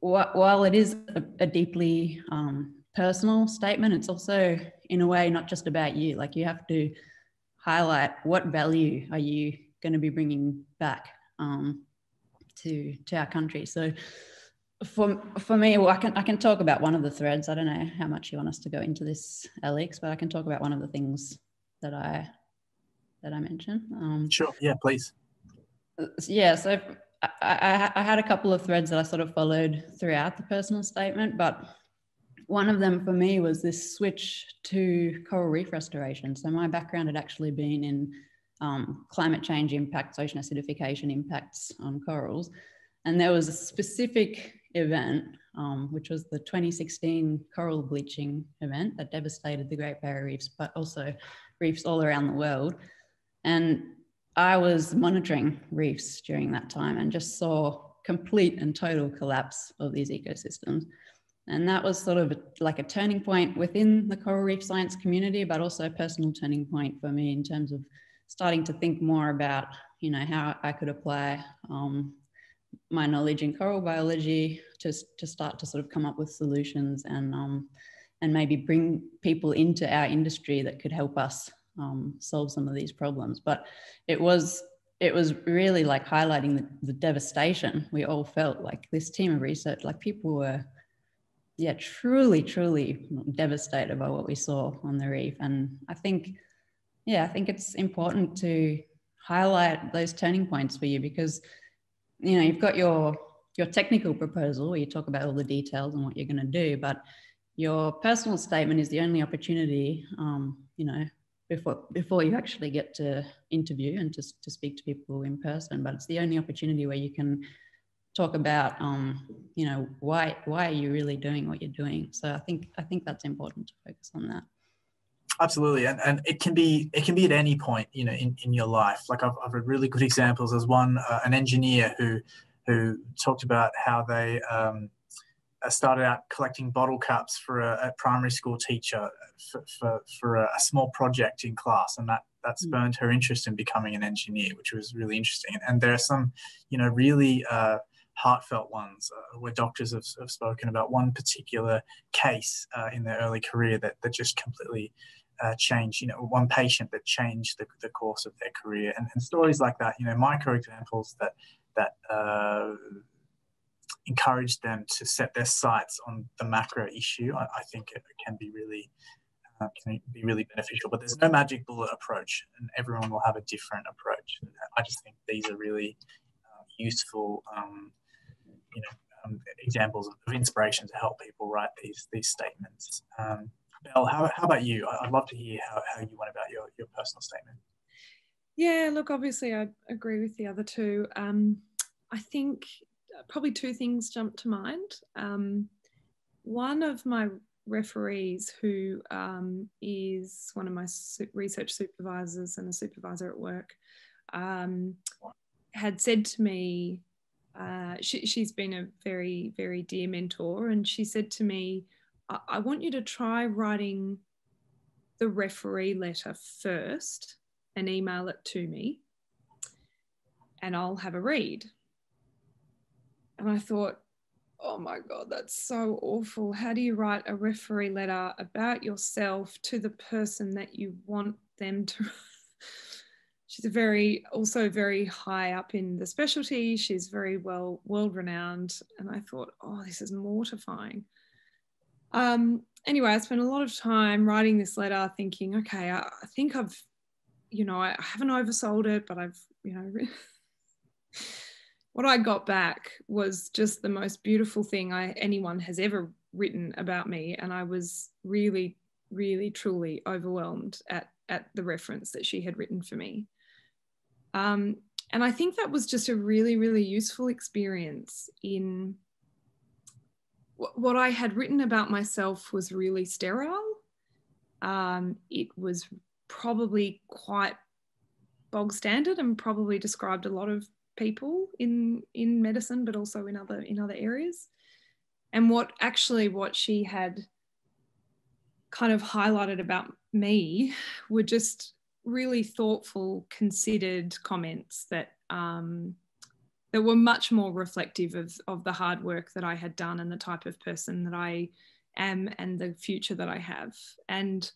wh- while it is a, a deeply um, personal statement, it's also in a way not just about you. Like you have to highlight what value are you going to be bringing back um, to to our country. So for for me, well, I can I can talk about one of the threads. I don't know how much you want us to go into this, Alex, but I can talk about one of the things that I that I mentioned. Um, sure. Yeah, please. Yeah. So I, I, I, had a couple of threads that I sort of followed throughout the personal statement, but one of them for me was this switch to coral reef restoration. So my background had actually been in um, climate change impacts, ocean acidification impacts on corals. And there was a specific event, um, which was the 2016 coral bleaching event that devastated the Great Barrier Reefs, but also reefs all around the world. And I was monitoring reefs during that time and just saw complete and total collapse of these ecosystems. And that was sort of like a turning point within the coral reef science community, but also a personal turning point for me in terms of starting to think more about, you know, how I could apply um, my knowledge in coral biology to, to start to sort of come up with solutions and, um, and maybe bring people into our industry that could help us um, solve some of these problems. But it was it was really like highlighting the, the devastation we all felt. Like this team of research, like people were, yeah, truly, truly devastated by what we saw on the reef. And I think, yeah, I think it's important to highlight those turning points for you because you know you've got your your technical proposal where you talk about all the details and what you're going to do but your personal statement is the only opportunity um, you know before before you actually get to interview and to, to speak to people in person but it's the only opportunity where you can talk about um, you know why why are you really doing what you're doing? So i think i think that's important to focus on that absolutely and, and it can be it can be at any point you know in, in your life. Like i've, I've read really good examples. There's one uh, an engineer who who talked about how they um, started out collecting bottle caps for a, a primary school teacher for, for, for a, small project in class and that that hmm. spurned her interest in becoming an engineer which was really interesting. And there are some you know really uh, heartfelt ones uh, where doctors have, have, spoken about one particular case uh, in their early career that, that just completely uh, change, you know, one patient that changed the, the course of their career, and, and stories like that, you know, micro examples that that uh, encourage them to set their sights on the macro issue. I, I think it can be really uh, can be really beneficial. But there's no magic bullet approach, and everyone will have a different approach. I just think these are really uh, useful, um, you know, um, examples of inspiration to help people write these these statements. Um, Belle, how, how about you? I'd love to hear how, how you went about your, your personal statement. Yeah, look, obviously, I agree with the other two. Um, I think probably two things jump to mind. Um, one of my referees, who um, is one of my research supervisors and a supervisor at work, um, had said to me, uh, she, has been a very, very dear mentor, and she said to me, I, want you to try writing the referee letter first and email it to me, and I'll have a read. And I thought, oh my God, that's so awful. How do you write a referee letter about yourself to the person that you want them to? She's a very, also very high up in the specialty. She's very well, world renowned. And I thought, oh, this is mortifying. Um, anyway, I spent a lot of time writing this letter thinking, okay, I, I think I've, you know, I, I haven't oversold it, but I've, you know, what I got back was just the most beautiful thing I anyone has ever written about me, and I was really, really, truly overwhelmed at at the reference that she had written for me. Um, and I think that was just a really, really useful experience in what I had written about myself was really sterile. Um, it was probably quite bog standard and probably described a lot of people in in medicine, but also in other in other areas. And what actually what she had kind of highlighted about me were just really thoughtful, considered comments that um, that were much more reflective of, of the hard work that I had done and the type of person that I am and the future that I have. And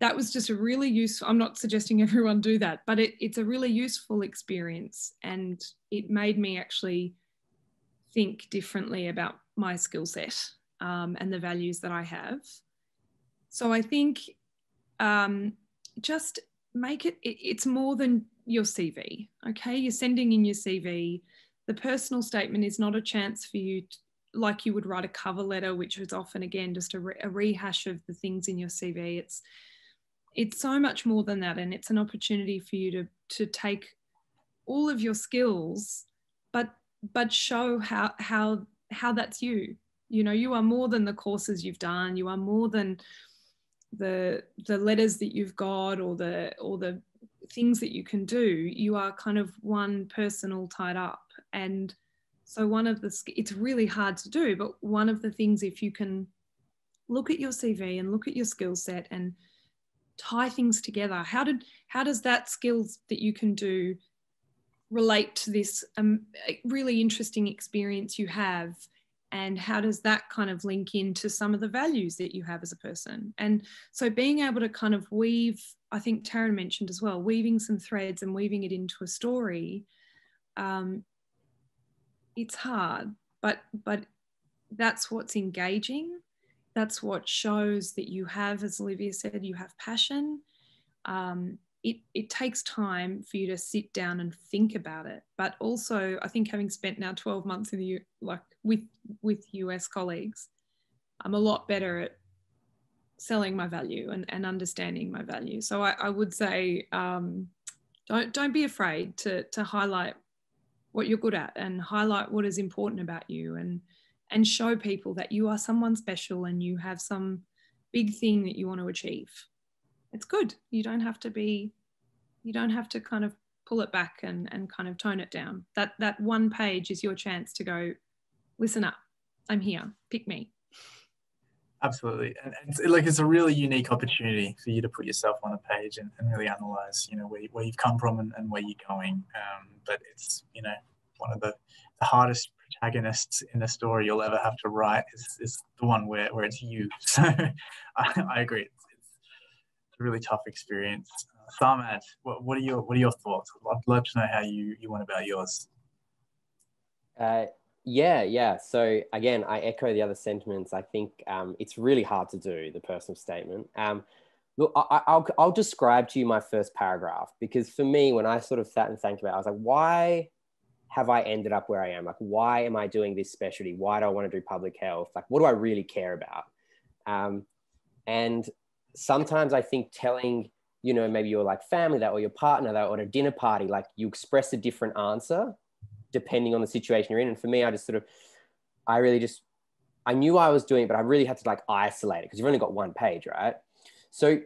that was just a really useful, I'm not suggesting everyone do that, but it, it's a really useful experience. And it made me actually think differently about my skill set um, and the values that I have. So I think um, just make it, it, it's more than your CV. Okay, you're sending in your CV the personal statement is not a chance for you to, like you would write a cover letter which is often again just a, re- a rehash of the things in your cv it's it's so much more than that and it's an opportunity for you to to take all of your skills but but show how how how that's you. You know you are more than the courses you've done. You are more than the the letters that you've got or the or the things that you can do. You are kind of one person all tied up and so one of the it's really hard to do but one of the things if you can look at your cv and look at your skill set and tie things together how did how does that skills that you can do relate to this um, really interesting experience you have? And how does that kind of link into some of the values that you have as a person? And so being able to kind of weave i think taryn mentioned as well weaving some threads and weaving it into a story um, it's hard, but but that's what's engaging. That's what shows that you have, as Olivia said, you have passion. Um, it, it takes time for you to sit down and think about it. But also, I think having spent now 12 months in the U, like with with US colleagues, I'm a lot better at selling my value and, and understanding my value. So I, I would say um, don't don't be afraid to to highlight what you're good at and highlight what is important about you and and show people that you are someone special and you have some big thing that you want to achieve. It's good. You don't have to be you don't have to kind of pull it back and, and kind of tone it down. That that one page is your chance to go listen up i'm here. Pick me absolutely and, like it's a really unique opportunity for you to put yourself on a page and, and really analyze you know where, where you've come from and, and where you're going um, but it's you know one of the, the hardest protagonists in a story you'll ever have to write is, is the one where, where it's you so I, I agree it's, it's, a really tough experience. Uh, what, what, are your what are your thoughts? I'd love to know how you you went about yours. Uh, yeah, yeah. So again, I echo the other sentiments. I think um, it's really hard to do the personal statement. Um, look, I, will I'll describe to you my first paragraph because for me, when I sort of sat and think about, it, I was like, why have I ended up where I am? Like, why am I doing this specialty? Why do I want to do public health? Like, what do I really care about? Um, and sometimes I think telling, you know, maybe your like family that or your partner that or at a dinner party, like you express a different answer depending on the situation you're in. And for me, I just sort of, I really just, I knew I was doing it, but I really had to like isolate it because you've only got one page, right? So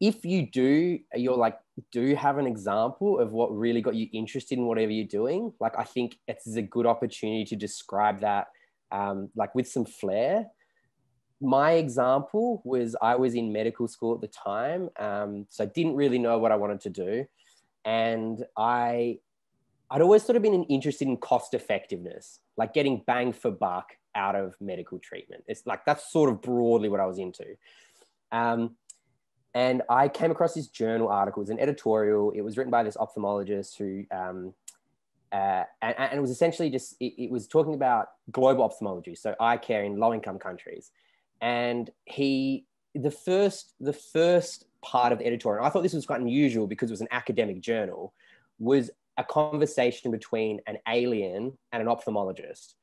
if you do, you're like, do have an example of what really got you interested in whatever you're doing. Like, I think it's a good opportunity to describe that, um, like with some flair. My example was I was in medical school at the time, um, so I didn't really know what I wanted to do, and I, I'd always sort of been interested in cost effectiveness, like getting bang for buck out of medical treatment. It's like that's sort of broadly what I was into. Um, and I came across this journal article. It was an editorial. It was written by this ophthalmologist who, um, uh, and, and, it was essentially just, it, it, was talking about global ophthalmology, so eye care in low income countries. And he, the first, the first part of the editorial, I thought this was quite unusual because it was an academic journal, was a conversation between an alien and an ophthalmologist.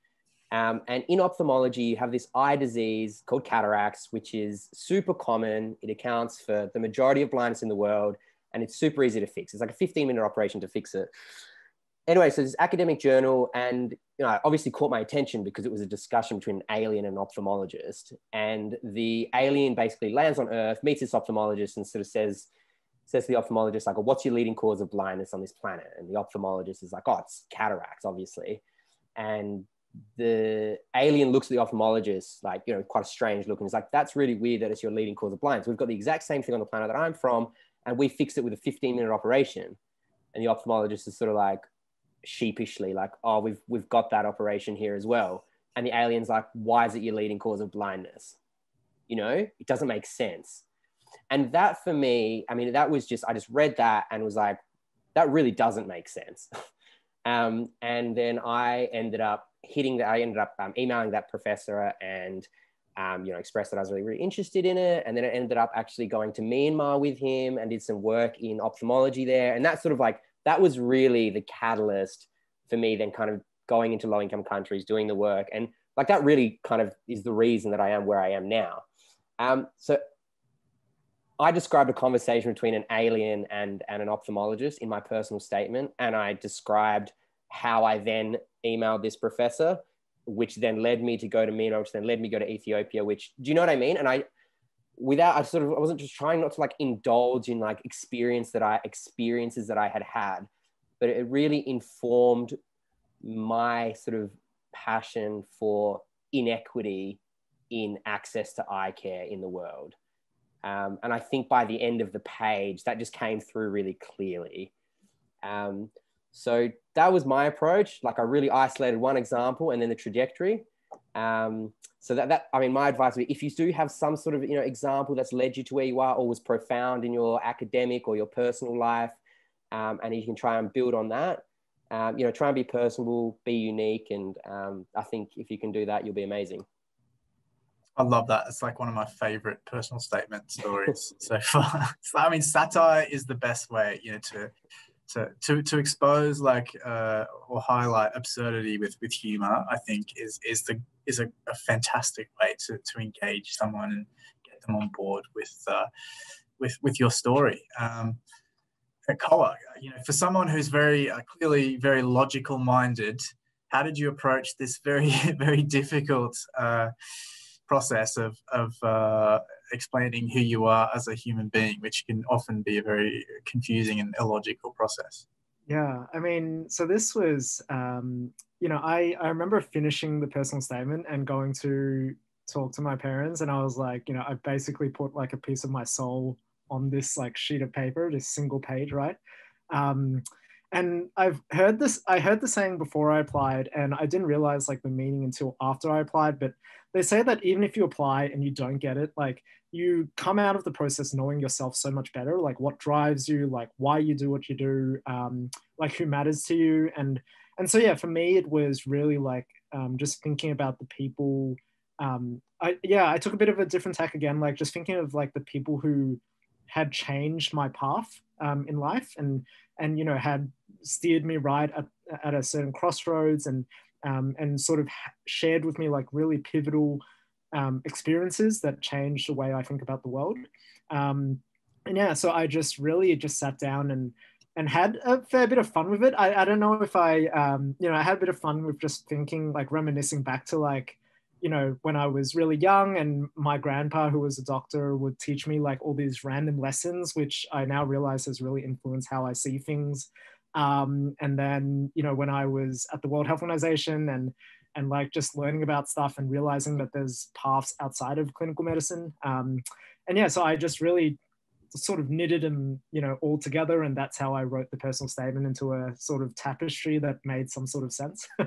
Um, and in ophthalmology, you have this eye disease called cataracts, which is super common. It accounts for the majority of blindness in the world, and it's super easy to fix. It's like a 15 minute operation to fix it. Anyway, so this academic journal, and you know, obviously caught my attention because it was a discussion between an alien and an ophthalmologist. And the alien basically lands on Earth, meets this ophthalmologist, and sort of says, says to the ophthalmologist, like, what's your leading cause of blindness on this planet? And the ophthalmologist is like, oh, it's cataracts, obviously. And the alien looks at the ophthalmologist like, you know, quite a strange look. And he's like, that's really weird that it's your leading cause of blindness. We've got the exact same thing on the planet that I'm from, and we fixed it with a 15 minute operation. And the ophthalmologist is sort of like sheepishly, like, oh, we've, we've got that operation here as well. And the alien's like, why is it your leading cause of blindness? You know, it doesn't make sense. And that for me, I mean, that was just, I just read that and was like, that really doesn't make sense. um, and then I ended up hitting that, I ended up um, emailing that professor and, um, you know, expressed that I was really, really interested in it. And then I ended up actually going to Myanmar with him and did some work in ophthalmology there. And that sort of like, that was really the catalyst for me then kind of going into low income countries, doing the work. And like that really kind of is the reason that I am where I am now. Um, so I described a conversation between an alien and, and an ophthalmologist in my personal statement. And I described how I then emailed this professor, which then led me to go to Myanmar, which then led me to go to Ethiopia, which do you know what I mean? And I, without, I sort of, I wasn't just trying not to like indulge in like experience that I, experiences that I had had, but it really informed my sort of passion for inequity in access to eye care in the world. Um, and I think by the end of the page, that just came through really clearly. Um, so that was my approach. Like I really isolated one example and then the trajectory. Um, so that, that, I mean, my advice would be if you do have some sort of, you know, example that's led you to where you are or was profound in your academic or your personal life, um, and you can try and build on that, um, you know, try and be personable, be unique. And um, I think if you can do that, you'll be amazing. I love that. It's like one of my favorite personal statement stories so far. so, I mean, satire is the best way, you know, to to to, to expose like uh, or highlight absurdity with with humor i think is is the is a, a fantastic way to, to engage someone and get them on board with uh, with with your story um, Khoa, you know, for someone who's very uh, clearly very logical minded, how did you approach this very very difficult uh, process of of uh, explaining who you are as a human being, which can often be a very confusing and illogical process. Yeah, I mean, so this was, um, you know, I, I remember finishing the personal statement and going to talk to my parents, and I was like, you know, I basically put like a piece of my soul on this like sheet of paper, this single page, right? Um, and I've heard this, I heard the saying before I applied, and I didn't realize like the meaning until after I applied. But they say that even if you apply and you don't get it, like you come out of the process knowing yourself so much better, like what drives you, like why you do what you do, um, like who matters to you. And and so yeah, for me, it was really like um, just thinking about the people. Um, I yeah, I took a bit of a different tack again, like just thinking of like the people who had changed my path um, in life and and you know had steered me right at, at a certain crossroads and um, and sort of shared with me like really pivotal um, experiences that changed the way I think about the world. Um, and yeah, so I just really just sat down and and had a fair bit of fun with it. I, I don't know if I, um, you know, I had a bit of fun with just thinking, like reminiscing back to like, you know, when I was really young and my grandpa, who was a doctor, would teach me like all these random lessons, which I now realize has really influenced how I see things. Um, and then, you know, when I was at the World Health Organization and and like just learning about stuff and realizing that there's paths outside of clinical medicine. Um, and yeah, so I just really sort of knitted them, you know, all together, and that's how I wrote the personal statement into a sort of tapestry that made some sort of sense.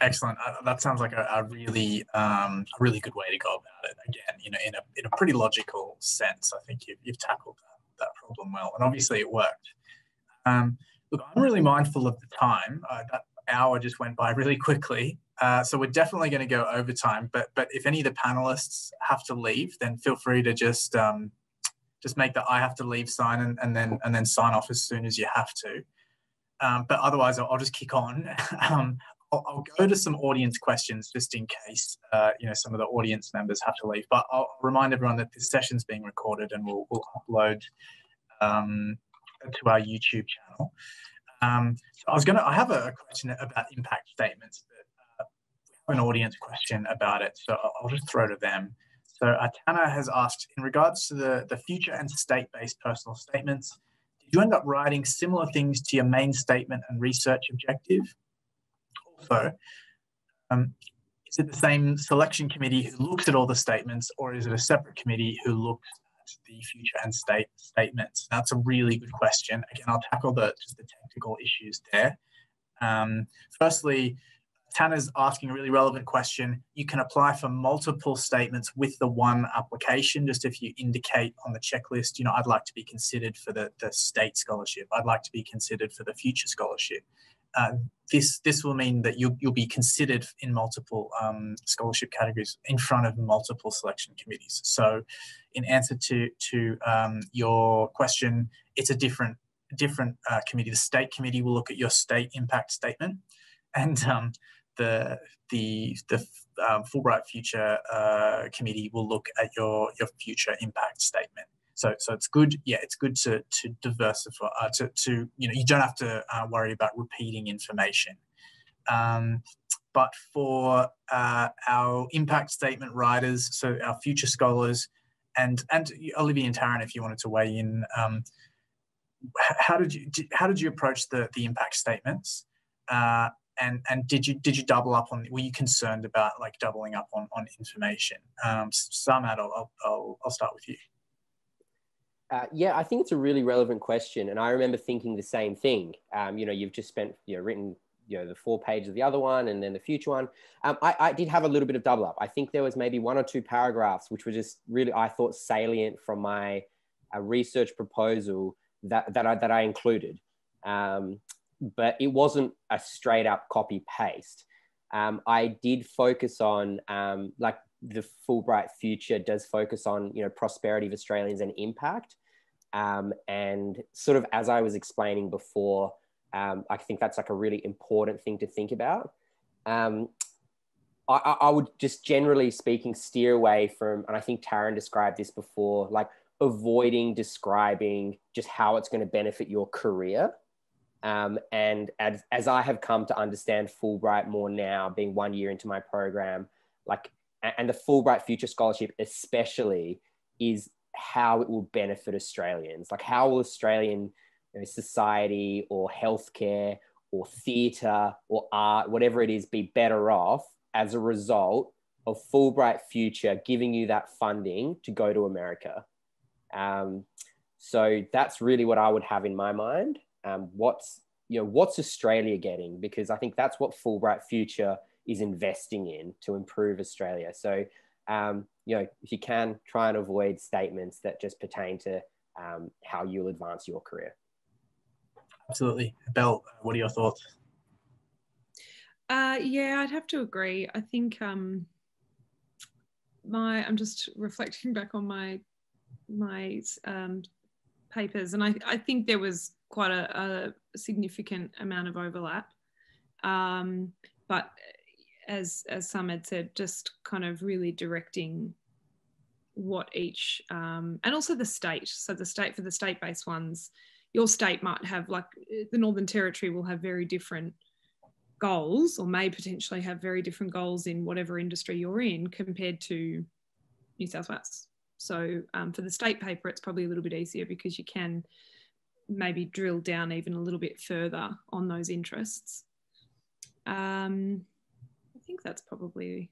Excellent. Uh, that sounds like a, a really, um, a really good way to go about it. Again, you know, in a in a pretty logical sense, I think you've, you've tackled that, that problem well, and obviously it worked. Um, look, I'm really mindful of the time. Uh, that hour just went by really quickly. Uh, so we're definitely going to go over time. But but if any of the panelists have to leave, then feel free to just um, just make the I have to leave sign and, and then and then sign off as soon as you have to. Um, but otherwise, I'll, I'll, just kick on. um, I'll, I'll, go to some audience questions just in case uh, you know some of the audience members have to leave. But I'll remind everyone that this session's being recorded and we'll, we'll upload um, to our YouTube channel. Um, so I was going to, I have a question about impact statements, but uh, an audience question about it. So I'll just throw to them. So uh, Tana has asked, in regards to the, the future and state-based personal statements, did you end up writing similar things to your main statement and research objective? Also, um, is it the same selection committee who looks at all the statements or is it a separate committee who looks the future and state statements? That's a really good question. Again, I'll tackle the just the technical issues there. Um, firstly, Tana's asking a really relevant question. You can apply for multiple statements with the one application. Just if you indicate on the checklist, you know, I'd like to be considered for the, the state scholarship. I'd like to be considered for the future scholarship. Uh, this this will mean that you'll, you'll be considered in multiple um, scholarship categories in front of multiple selection committees. So, in answer to to um, your question, it's a different different uh, committee. The state committee will look at your state impact statement, and um, the the the um, Fulbright Future uh, committee will look at your your future impact statement. So, so it's good. Yeah, it's good to to diversify. Uh, to to you know, you don't have to uh, worry about repeating information. Um, but for uh, our impact statement writers, so our future scholars, and and Olivia and Taryn, if you wanted to weigh in, um, how did you how did you approach the the impact statements? Uh, and and did you did you double up on? Were you concerned about like doubling up on on information? Um, Sarmad, I'll, I'll I'll start with you. Uh, yeah, I think it's a really relevant question, and I remember thinking the same thing. Um, you know, you've just spent, you know, written, you know, the four pages of the other one, and then the future one. Um, I, I, did have a little bit of double up. I think there was maybe one or two paragraphs which were just really, I thought, salient from my uh, research proposal that that I that I included, um, but it wasn't a straight up copy paste. Um, I did focus on um, like the Fulbright future does focus on you know prosperity of Australians and impact. Um, and sort of as I was explaining before, um, I think that's like a really important thing to think about. Um, I, I, would just generally speaking steer away from, and I think Taryn described this before, like avoiding describing just how it's going to benefit your career. Um, and as, as I have come to understand Fulbright more now, being one year into my program, like and the Fulbright Future Scholarship especially is how it will benefit Australians. Like how will Australian you know, society or healthcare or theatre or art, whatever it is, be better off as a result of Fulbright Future giving you that funding to go to America. Um, so that's really what I would have in my mind. um, what's you know what's Australia getting because I think that's what Fulbright Future is investing in to improve Australia. So um, you know if you can try and avoid statements that just pertain to um, how you'll advance your career. Absolutely, Belle. What are your thoughts? Uh, yeah, I'd have to agree. I think um, my I'm just reflecting back on my my um, papers, and I, I think there was quite a, a significant amount of overlap. Um, but as as some had said, just kind of really directing what each um, and also the state. So the state for the state-based ones, your state might have like the Northern Territory will have very different goals or may potentially have very different goals in whatever industry you're in compared to New South Wales. So um, for the state paper, it's probably a little bit easier because you can maybe drill down even a little bit further on those interests. Um, think that's probably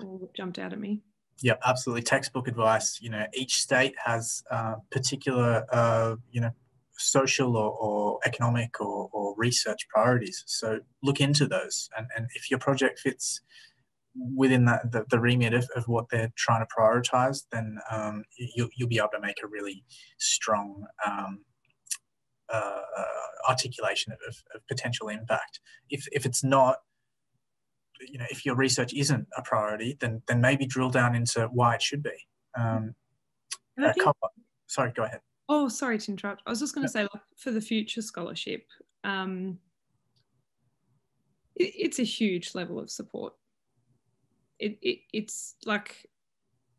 all that jumped out at me. Yeah, absolutely. Textbook advice. You know, each state has uh, particular, uh, you know, social or, or economic or, or, research priorities. So look into those, and, and if your project fits within that the, the remit of, of what they're trying to prioritize, then um, you'll, you'll be able to make a really strong um, uh, articulation of, of, potential impact. If, if it's not, you know, if your research isn't a priority, then then maybe drill down into why it should be. Um, think, sorry, go ahead. Oh, sorry to interrupt. I was just going to say, like, for the future scholarship, um, it, it's a huge level of support it, it it's like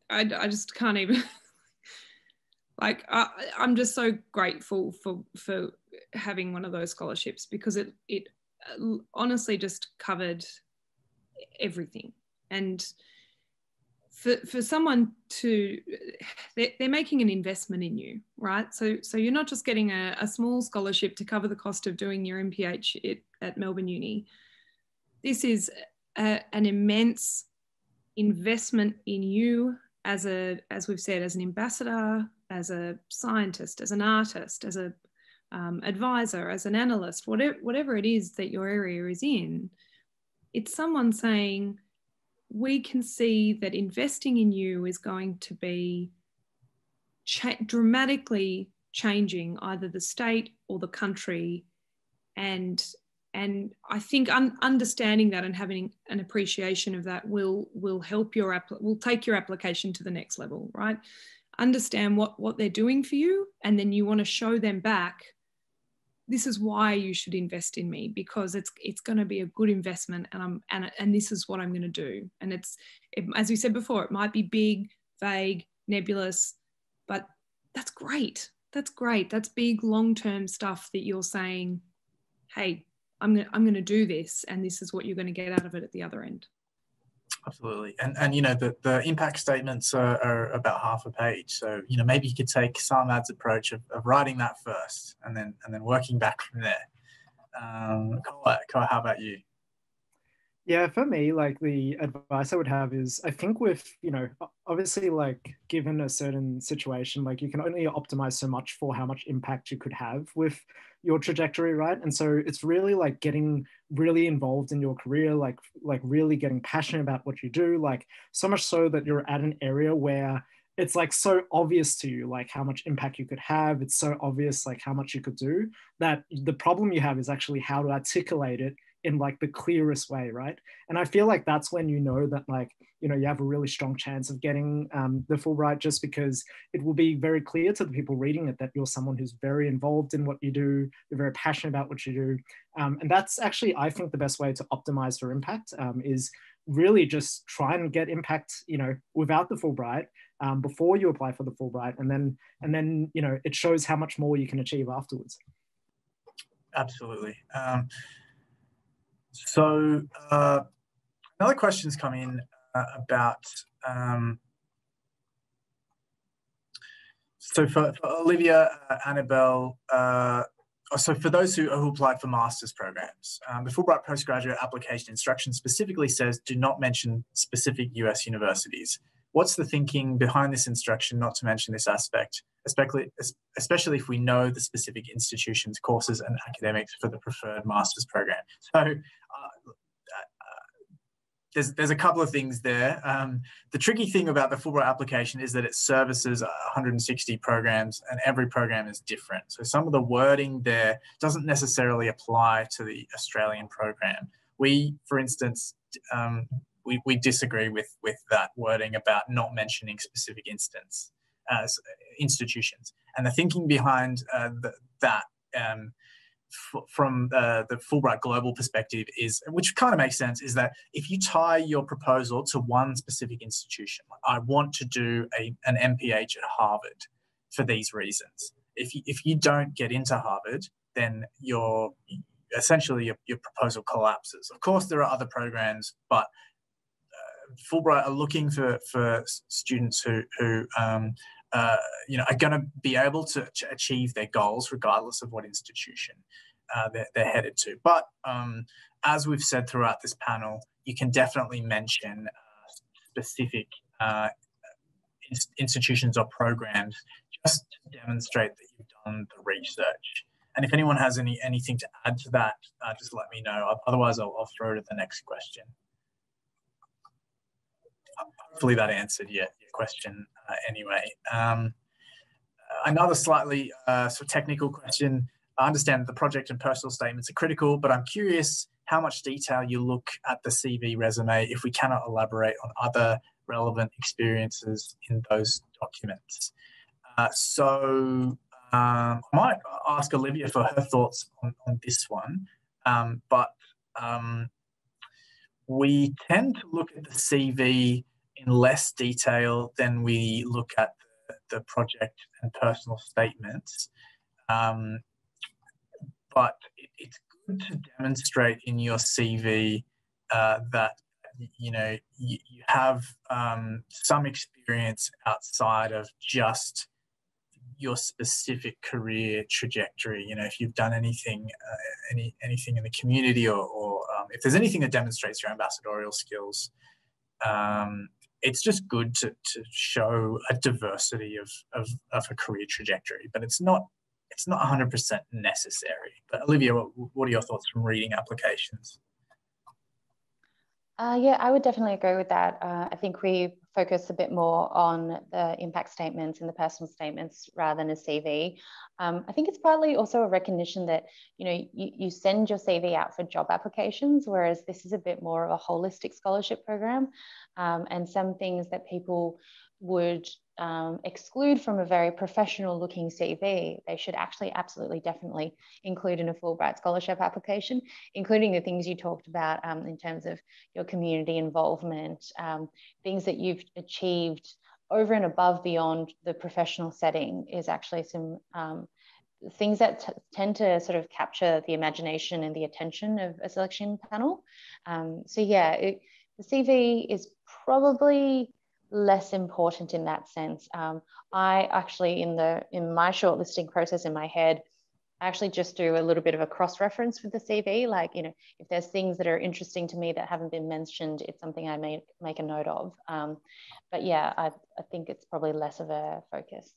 I, I just can't even like I, I'm just so grateful for for having one of those scholarships because it it uh, honestly just covered everything. And for, for someone to they're, they're making an investment in you right? So so you're not just getting a, a small scholarship to cover the cost of doing your mph at, at melbourne uni. This is a, an immense investment in you as a as we've said as an ambassador as a scientist as an artist as a um, advisor as an analyst whatever whatever it is that your area is in it's someone saying we can see that investing in you is going to be cha- dramatically changing either the state or the country and and I think un- understanding that and having an appreciation of that will will help your app will take your application to the next level, right? Understand what what they're doing for you, and then you want to show them back. This is why you should invest in me because it's it's going to be a good investment, and I'm and and this is what I'm going to do. And it's it, as we said before, it might be big, vague, nebulous, but that's great. That's great. That's big long term stuff that you're saying. Hey, I'm gonna, I'm going to do this, and this is what you're going to get out of it at the other end. Absolutely, and and you know the, the impact statements are, are about half a page, so you know maybe you could take Sarmad's approach of, of writing that first, and then and then working back from there. Um, Khoa, how about you? Yeah, for me, like the advice I would have is I think with, you know, obviously, like given a certain situation, like you can only optimize so much for how much impact you could have with your trajectory, right? And so it's really like getting really involved in your career, like like really getting passionate about what you do, like so much so that you're at an area where it's like so obvious to you like how much impact you could have it's so obvious like how much you could do that the problem you have is actually how to articulate it in like the clearest way right? And i feel like that's when you know that like you know you have a really strong chance of getting um, the fulbright just because it will be very clear to the people reading it that you're someone who's very involved in what you do you're very passionate about what you do. Um, and that's actually i think the best way to optimize for impact um, is really just try and get impact you know without the fulbright um, before you apply for the fulbright and then and then you know it shows how much more you can achieve afterwards. Absolutely. Um, so uh, another question's come in uh, about um, so for, for Olivia, uh, Annabelle, uh, oh, so for those who, who applied for master's programs, um, the Fulbright postgraduate application instruction specifically says do not mention specific US universities what's the thinking behind this instruction not to mention this aspect, especially, especially if we know the specific institutions, courses, and academics for the preferred master's program? So uh, there's, there's a couple of things there. Um, the tricky thing about the Fulbright application is that it services 160 programs and every program is different. So some of the wording there doesn't necessarily apply to the Australian program. We, for instance, um, we, we disagree with, with that wording about not mentioning specific instance, uh, institutions. And the thinking behind uh, the, that um, from uh, the Fulbright global perspective is, which kind of makes sense, is that if you tie your proposal to one specific institution, I want to do a, an MPH at Harvard for these reasons. If you, if you don't get into Harvard, then your essentially your, your proposal collapses. Of course, there are other programs, but Fulbright are looking for for students who who um, uh, you know, are going to be able to, achieve their goals regardless of what institution uh, they're, they're, headed to. But um, as we've said throughout this panel, you can definitely mention uh, specific uh, institutions or programs just to demonstrate that you've done the research. And if anyone has any anything to add to that, uh, just let me know. Otherwise, I'll, I'll throw to the next question hopefully that answered your, your question uh, anyway. Um, another slightly uh, sort of technical question. I understand that the project and personal statements are critical, but I'm curious how much detail you look at the CV resume if we cannot elaborate on other relevant experiences in those documents. Uh, so um, I might ask Olivia for her thoughts on, on this one, um, but um, we tend to look at the CV in less detail than we look at the, the project and personal statements. Um, but it, it's good to demonstrate in your CV uh, that you know you, you have um, some experience outside of just your specific career trajectory. You know, if you've done anything, uh, any anything in the community, or, or um, if there's anything that demonstrates your ambassadorial skills, um, it's just good to, to show a diversity of, of, of a career trajectory, but it's not it's not 100% necessary. But Olivia, what, what are your thoughts from reading applications? Uh, yeah, I would definitely agree with that. Uh, I think we focus a bit more on the impact statements and the personal statements rather than a CV. Um, I think it's partly also a recognition that you know you, you send your CV out for job applications, whereas this is a bit more of a holistic scholarship program, um, and some things that people would um, exclude from a very professional looking CV, they should actually absolutely definitely include in a Fulbright scholarship application, including the things you talked about um, in terms of your community involvement, um, things that you've achieved over and above beyond the professional setting is actually some um, things that tend to sort of capture the imagination and the attention of a selection panel. Um, so yeah, it, the CV is probably less important in that sense. Um, I actually, in the in my shortlisting process in my head, I actually just do a little bit of a cross reference with the CV. Like, you know, if there's things that are interesting to me that haven't been mentioned, it's something I may make a note of. Um, but yeah, I, I think it's probably less of a focus.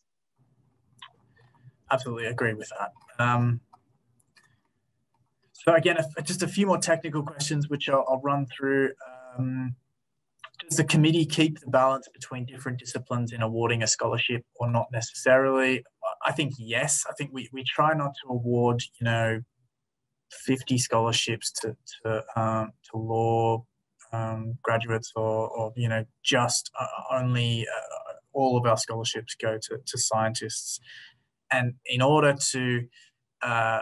Absolutely agree with that. Um, so again, just a few more technical questions, which I'll, I'll run through. Um, does the committee keep the balance between different disciplines in awarding a scholarship or not necessarily? I think yes. I think we, we try not to award, you know, 50 scholarships to, to, um, to law um, graduates or, or, you know, just uh, only uh, all of our scholarships go to, to scientists. And in order to, uh,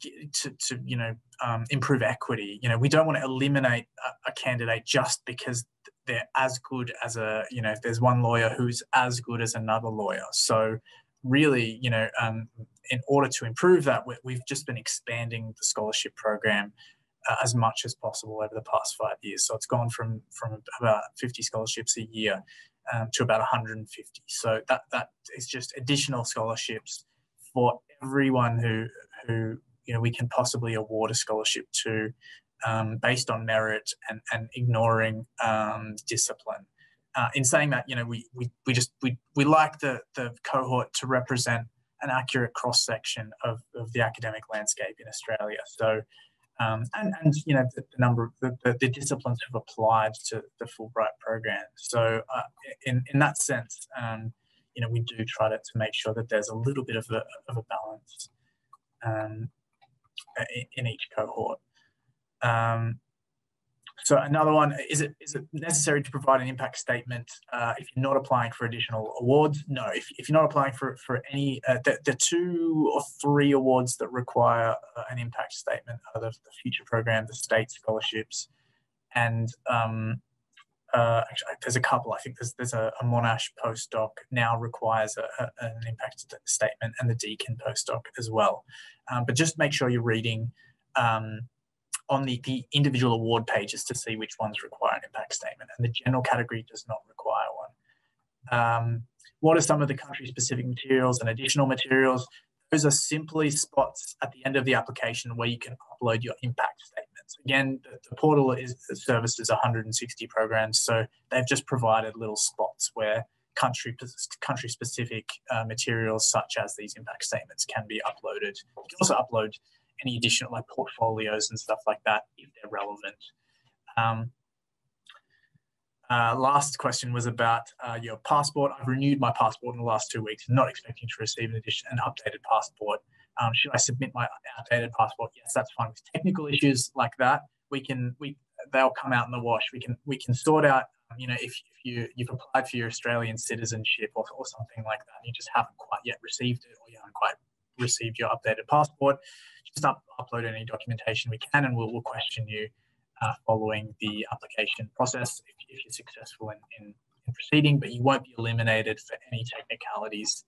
to, to you know um, improve equity. You know, we don't want to eliminate a, a, candidate just because they're as good as a you know if there's one lawyer who's as good as another lawyer. So really you know um, in order to improve that we've just been expanding the scholarship program uh, as much as possible over the past five years. So it's gone from from about 50 scholarships a year um, to about 150 so that that is just additional scholarships for everyone who who you know we can possibly award a scholarship to um, based on merit and, and ignoring um, discipline. uh, in saying that, you know, we, we, we just, we, we like the, the cohort to represent an accurate cross section of, of the academic landscape in Australia. So, um, and, and, you know, the, the number of the, the, disciplines have applied to the Fulbright program. So uh, in, in that sense, um, you know, we do try to, to make sure that there's a little bit of a, of a balance um, in, each cohort. Um, so another one, is it is it necessary to provide an impact statement uh, if you're not applying for additional awards? No, if, if you're not applying for, for any, uh, the, the two or three awards that require uh, an impact statement are the, the future program, the state scholarships, and um, uh, actually, there's a couple. I think there's there's a, a Monash postdoc now requires a, a, an impact statement, and the Deakin postdoc as well. Um, but just make sure you're reading um, on the, the individual award pages to see which ones require an impact statement, and the general category does not require one. Um, what are some of the country-specific materials and additional materials? Those are simply spots at the end of the application where you can upload your impact statements. Again, the, the portal is services 160 programs, so they've just provided little spots where country country specific uh, materials such as these impact statements can be uploaded. You can also upload any additional like portfolios and stuff like that if they're relevant. Um, uh, last question was about uh, your passport. I've renewed my passport in the last two weeks, not expecting to receive an addition, an updated passport. Um, should I submit my outdated passport? Yes, that's fine. With technical issues like that, we can we they'll come out in the wash. We can we can sort out. You know, if, if you you've applied for your Australian citizenship or, or something like that, and you just haven't quite yet received it, or you haven't quite received your updated passport, just up, upload any documentation we can and we'll, we'll question you uh, following the application process if, if you're successful in, in, in, proceeding, but you won't be eliminated for any technicalities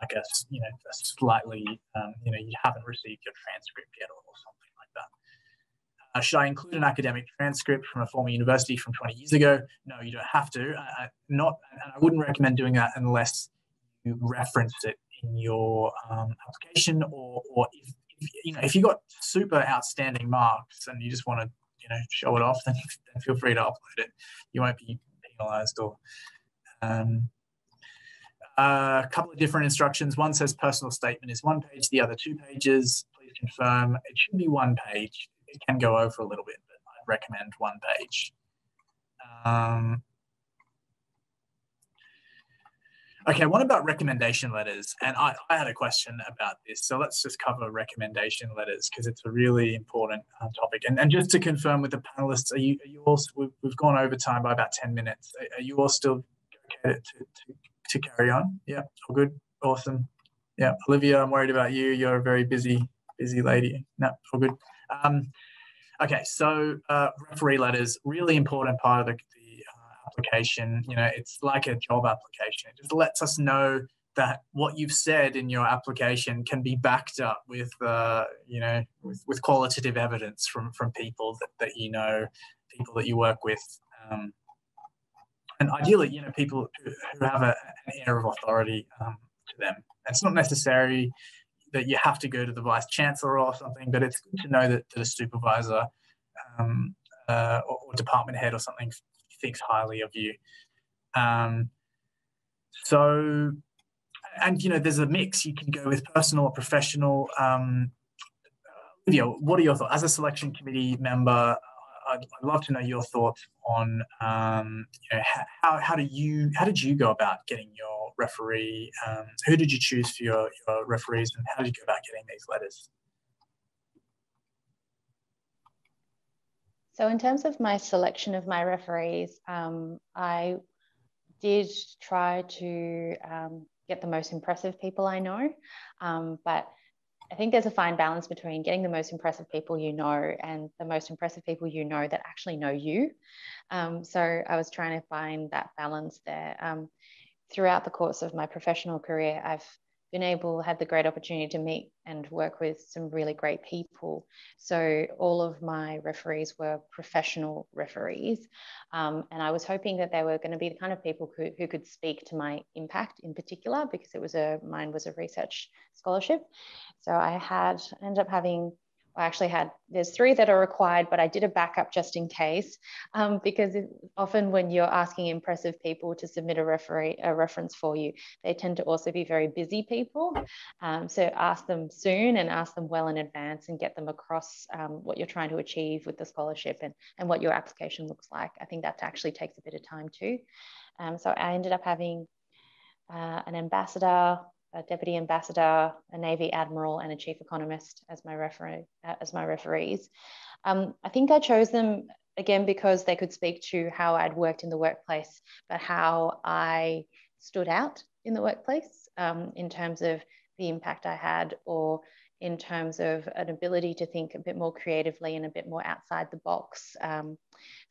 like a, you know, a slightly, um, you know, you haven't received your transcript yet or, something like that. Uh, should I include an academic transcript from a former university from 20 years ago? No, you don't have to. Not, and I wouldn't recommend doing that unless you reference it in your um, application or, or if, you know if you got super outstanding marks and you just want to you know show it off then, then feel free to upload it. You won't be penalized or um, a couple of different instructions. One says personal statement is one page the other two pages. Please confirm it should be one page. It can go over a little bit but i'd recommend one page. Um, Okay, what about recommendation letters? And I, I had a question about this. So let's just cover recommendation letters because it's a really important uh, topic. And, and just to confirm with the panelists, are you, are you we've, we've gone over time by about 10 minutes. Are, are you all still okay to, to, to carry on? Yeah, all good. Awesome. Yeah, Olivia, I'm worried about you. You're a very busy, busy lady. No, all good. Um, okay, so uh, referee letters, really important part of the, application, you know, it's like a job application. It just lets us know that what you've said in your application can be backed up with, uh, you know, with, with qualitative evidence from from people that, that you know, people that you work with, um, and ideally, you know, people who have a, an air of authority um, to them. It's not necessary that you have to go to the vice chancellor or something, but it's good to know that, that a supervisor um, uh, or, or, department head or something thinks highly of you. Um, so, and you know, there's a mix. You can go with personal or professional. Um, you know, what are your thoughts as a selection committee member? I'd, I'd love to know your thoughts on um, you know, how, how do you how did you go about getting your referee? Um, who did you choose for your, your referees, and how did you go about getting these letters? So in terms of my selection of my referees, um, I did try to um, get the most impressive people I know, um, but I think there's a fine balance between getting the most impressive people you know and the most impressive people you know that actually know you. Um, so I was trying to find that balance there. Um, throughout the course of my professional career, I've been able had the great opportunity to meet and work with some really great people. So all of my referees were professional referees um, and i was hoping that they were going to be the kind of people who, who could speak to my impact in particular because it was a mine was a research scholarship. So i had ended up having I actually had, there's three that are required, but I did a backup just in case, um, because often when you're asking impressive people to submit a, referee, a reference for you, they tend to also be very busy people. Um, so ask them soon and ask them well in advance and get them across um, what you're trying to achieve with the scholarship and, and what your application looks like. I think that actually takes a bit of time too. Um, so I ended up having uh, an ambassador, a deputy ambassador, a navy admiral, and a chief economist as my referee uh, as my referees. Um, I think I chose them again because they could speak to how I'd worked in the workplace, but how I stood out in the workplace um, in terms of the impact I had, or in terms of an ability to think a bit more creatively and a bit more outside the box. Um,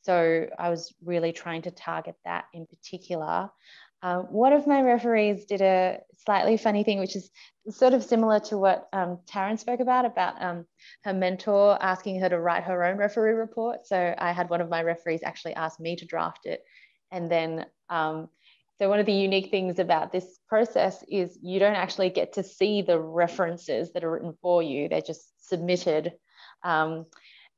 so I was really trying to target that in particular. Um, one of my referees did a slightly funny thing, which is sort of similar to what um, Taryn spoke about, about um, her mentor asking her to write her own referee report. So I had one of my referees actually ask me to draft it. And then, um, so one of the unique things about this process is you don't actually get to see the references that are written for you. They're just submitted. Um,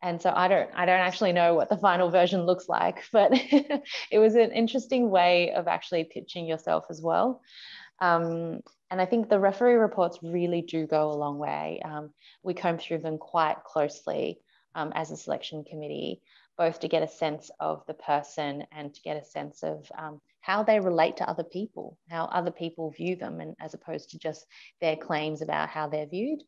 and so I don't I don't actually know what the final version looks like, but it was an interesting way of actually pitching yourself as well. Um, and I think the referee reports really do go a long way. Um, we comb through them quite closely um, as a selection committee, both to get a sense of the person and to get a sense of um, how they relate to other people, how other people view them, and as opposed to just their claims about how they're viewed.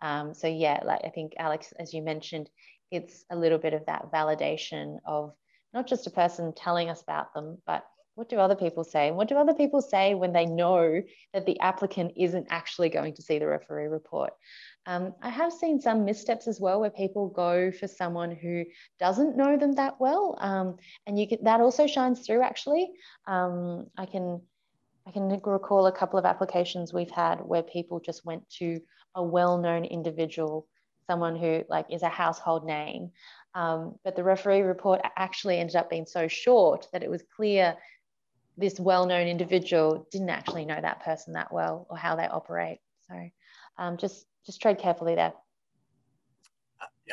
Um, so yeah, like I think Alex, as you mentioned, it's a little bit of that validation of not just a person telling us about them, but what do other people say? And what do other people say when they know that the applicant isn't actually going to see the referee report? Um, I have seen some missteps as well where people go for someone who doesn't know them that well. Um, and you can, that also shines through actually. Um, I can I can recall a couple of applications we've had where people just went to a well-known individual someone who like is a household name. Um, but the referee report actually ended up being so short that it was clear this well-known individual didn't actually know that person that well or how they operate. So um, just just tread carefully there.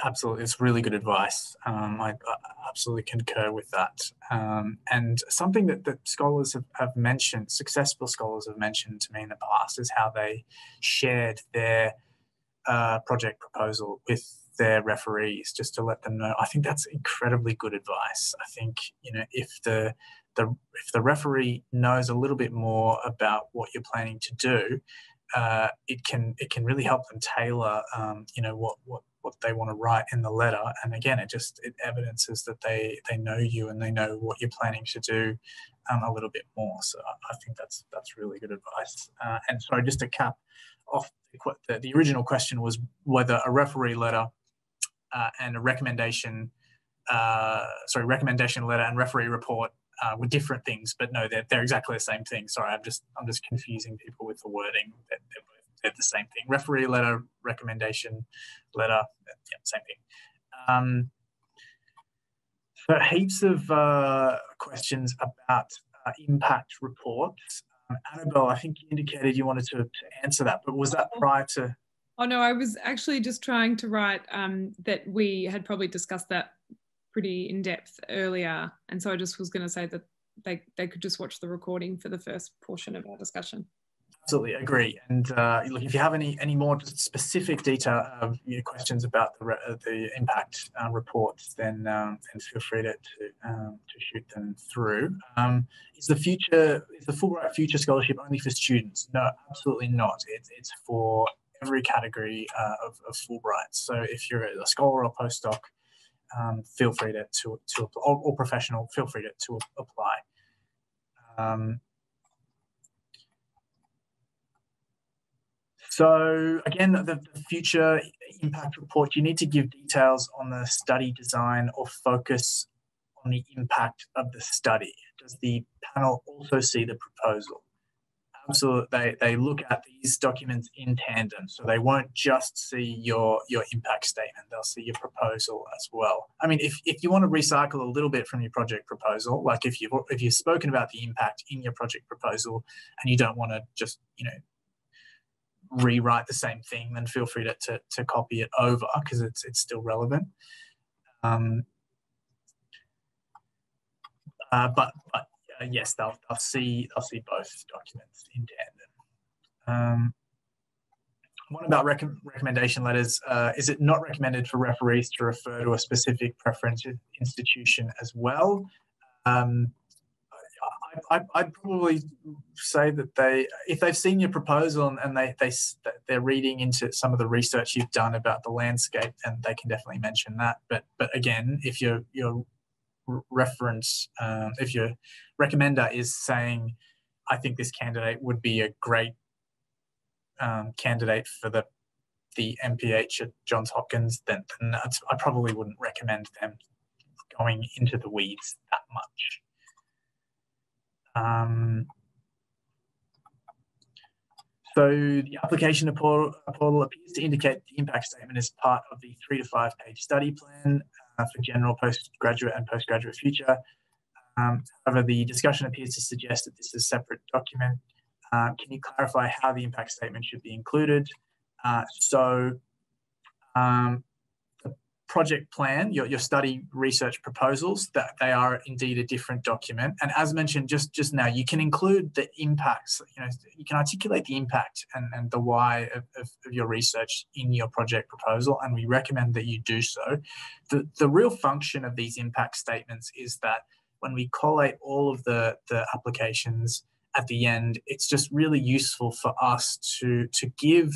Absolutely, it's really good advice. Um, I, I, absolutely concur with that. Um, and something that, that scholars have, have mentioned, successful scholars have mentioned to me in the past, is how they shared their uh, project proposal with their referees just to let them know. I think that's incredibly good advice. I think you know if the the if the referee knows a little bit more about what you're planning to do, uh, it can it can really help them tailor um, you know what what what they want to write in the letter. And again, it just it evidences that they they know you and they know what you're planning to do um, a little bit more. So I, think that's that's really good advice. Uh, and so just to cap off the, the original question was whether a referee letter uh, and a recommendation, uh, sorry, recommendation letter and referee report uh, were different things, but no, they're, they're exactly the same thing. Sorry, I'm just I'm just confusing people with the wording. They're, they're, the same thing. Referee letter, recommendation letter, yeah, same thing. Um, so heaps of uh, questions about uh, impact reports. Annabelle, I think you indicated you wanted to, to, answer that, but was that prior to? Oh no, I was actually just trying to write um, that we had probably discussed that pretty in depth earlier, and so I just was going to say that they they could just watch the recording for the first portion of our discussion absolutely agree. And uh, look, if you have any any more specific detail uh, questions about the the impact uh, reports, then um, then feel free to to, um, to shoot them through. Um, is the future is the Fulbright Future Scholarship only for students? No, absolutely not. It's it's for every category uh, of, of Fulbright. So if you're a scholar or postdoc, um, feel free to to, to or, or, professional, feel free to, to apply. So again, the, future impact report, you need to give details on the study design or focus on the impact of the study. Does the panel also see the proposal? Absolutely, they, they look at these documents in tandem. So they won't just see your, your impact statement, they'll see your proposal as well. I mean, if, if you want to recycle a little bit from your project proposal, like if you've, if you've spoken about the impact in your project proposal and you don't want to just, you know, rewrite the same thing, then feel free to, to, to copy it over because it's, it's still relevant. Um, uh, but, but uh, yes, they'll, they'll see they'll see both documents in tandem. Um, one about rec recommendation letters. Uh, is it not recommended for referees to refer to a specific preference institution as well? Um, I, would probably say that they, if they've seen your proposal and, they, they, they're reading into some of the research you've done about the landscape, and they can definitely mention that. But, but again, if your, your reference, um, if your recommender is saying, I think this candidate would be a great um, candidate for the the MPH at Johns Hopkins, then, then I probably wouldn't recommend them going into the weeds that much. Um, so the application portal, appears to indicate the impact statement is part of the three to five page study plan uh, for general postgraduate and postgraduate future. Um, however, the discussion appears to suggest that this is a separate document. Uh, can you clarify how the impact statement should be included? Uh, so um, project plan, your, your study research proposals, that they are indeed a different document. And as mentioned just, just now, you can include the impacts, you know, you can articulate the impact and, and the why of, of, of your research in your project proposal, and we recommend that you do so. The, the real function of these impact statements is that when we collate all of the, the applications at the end, it's just really useful for us to, to give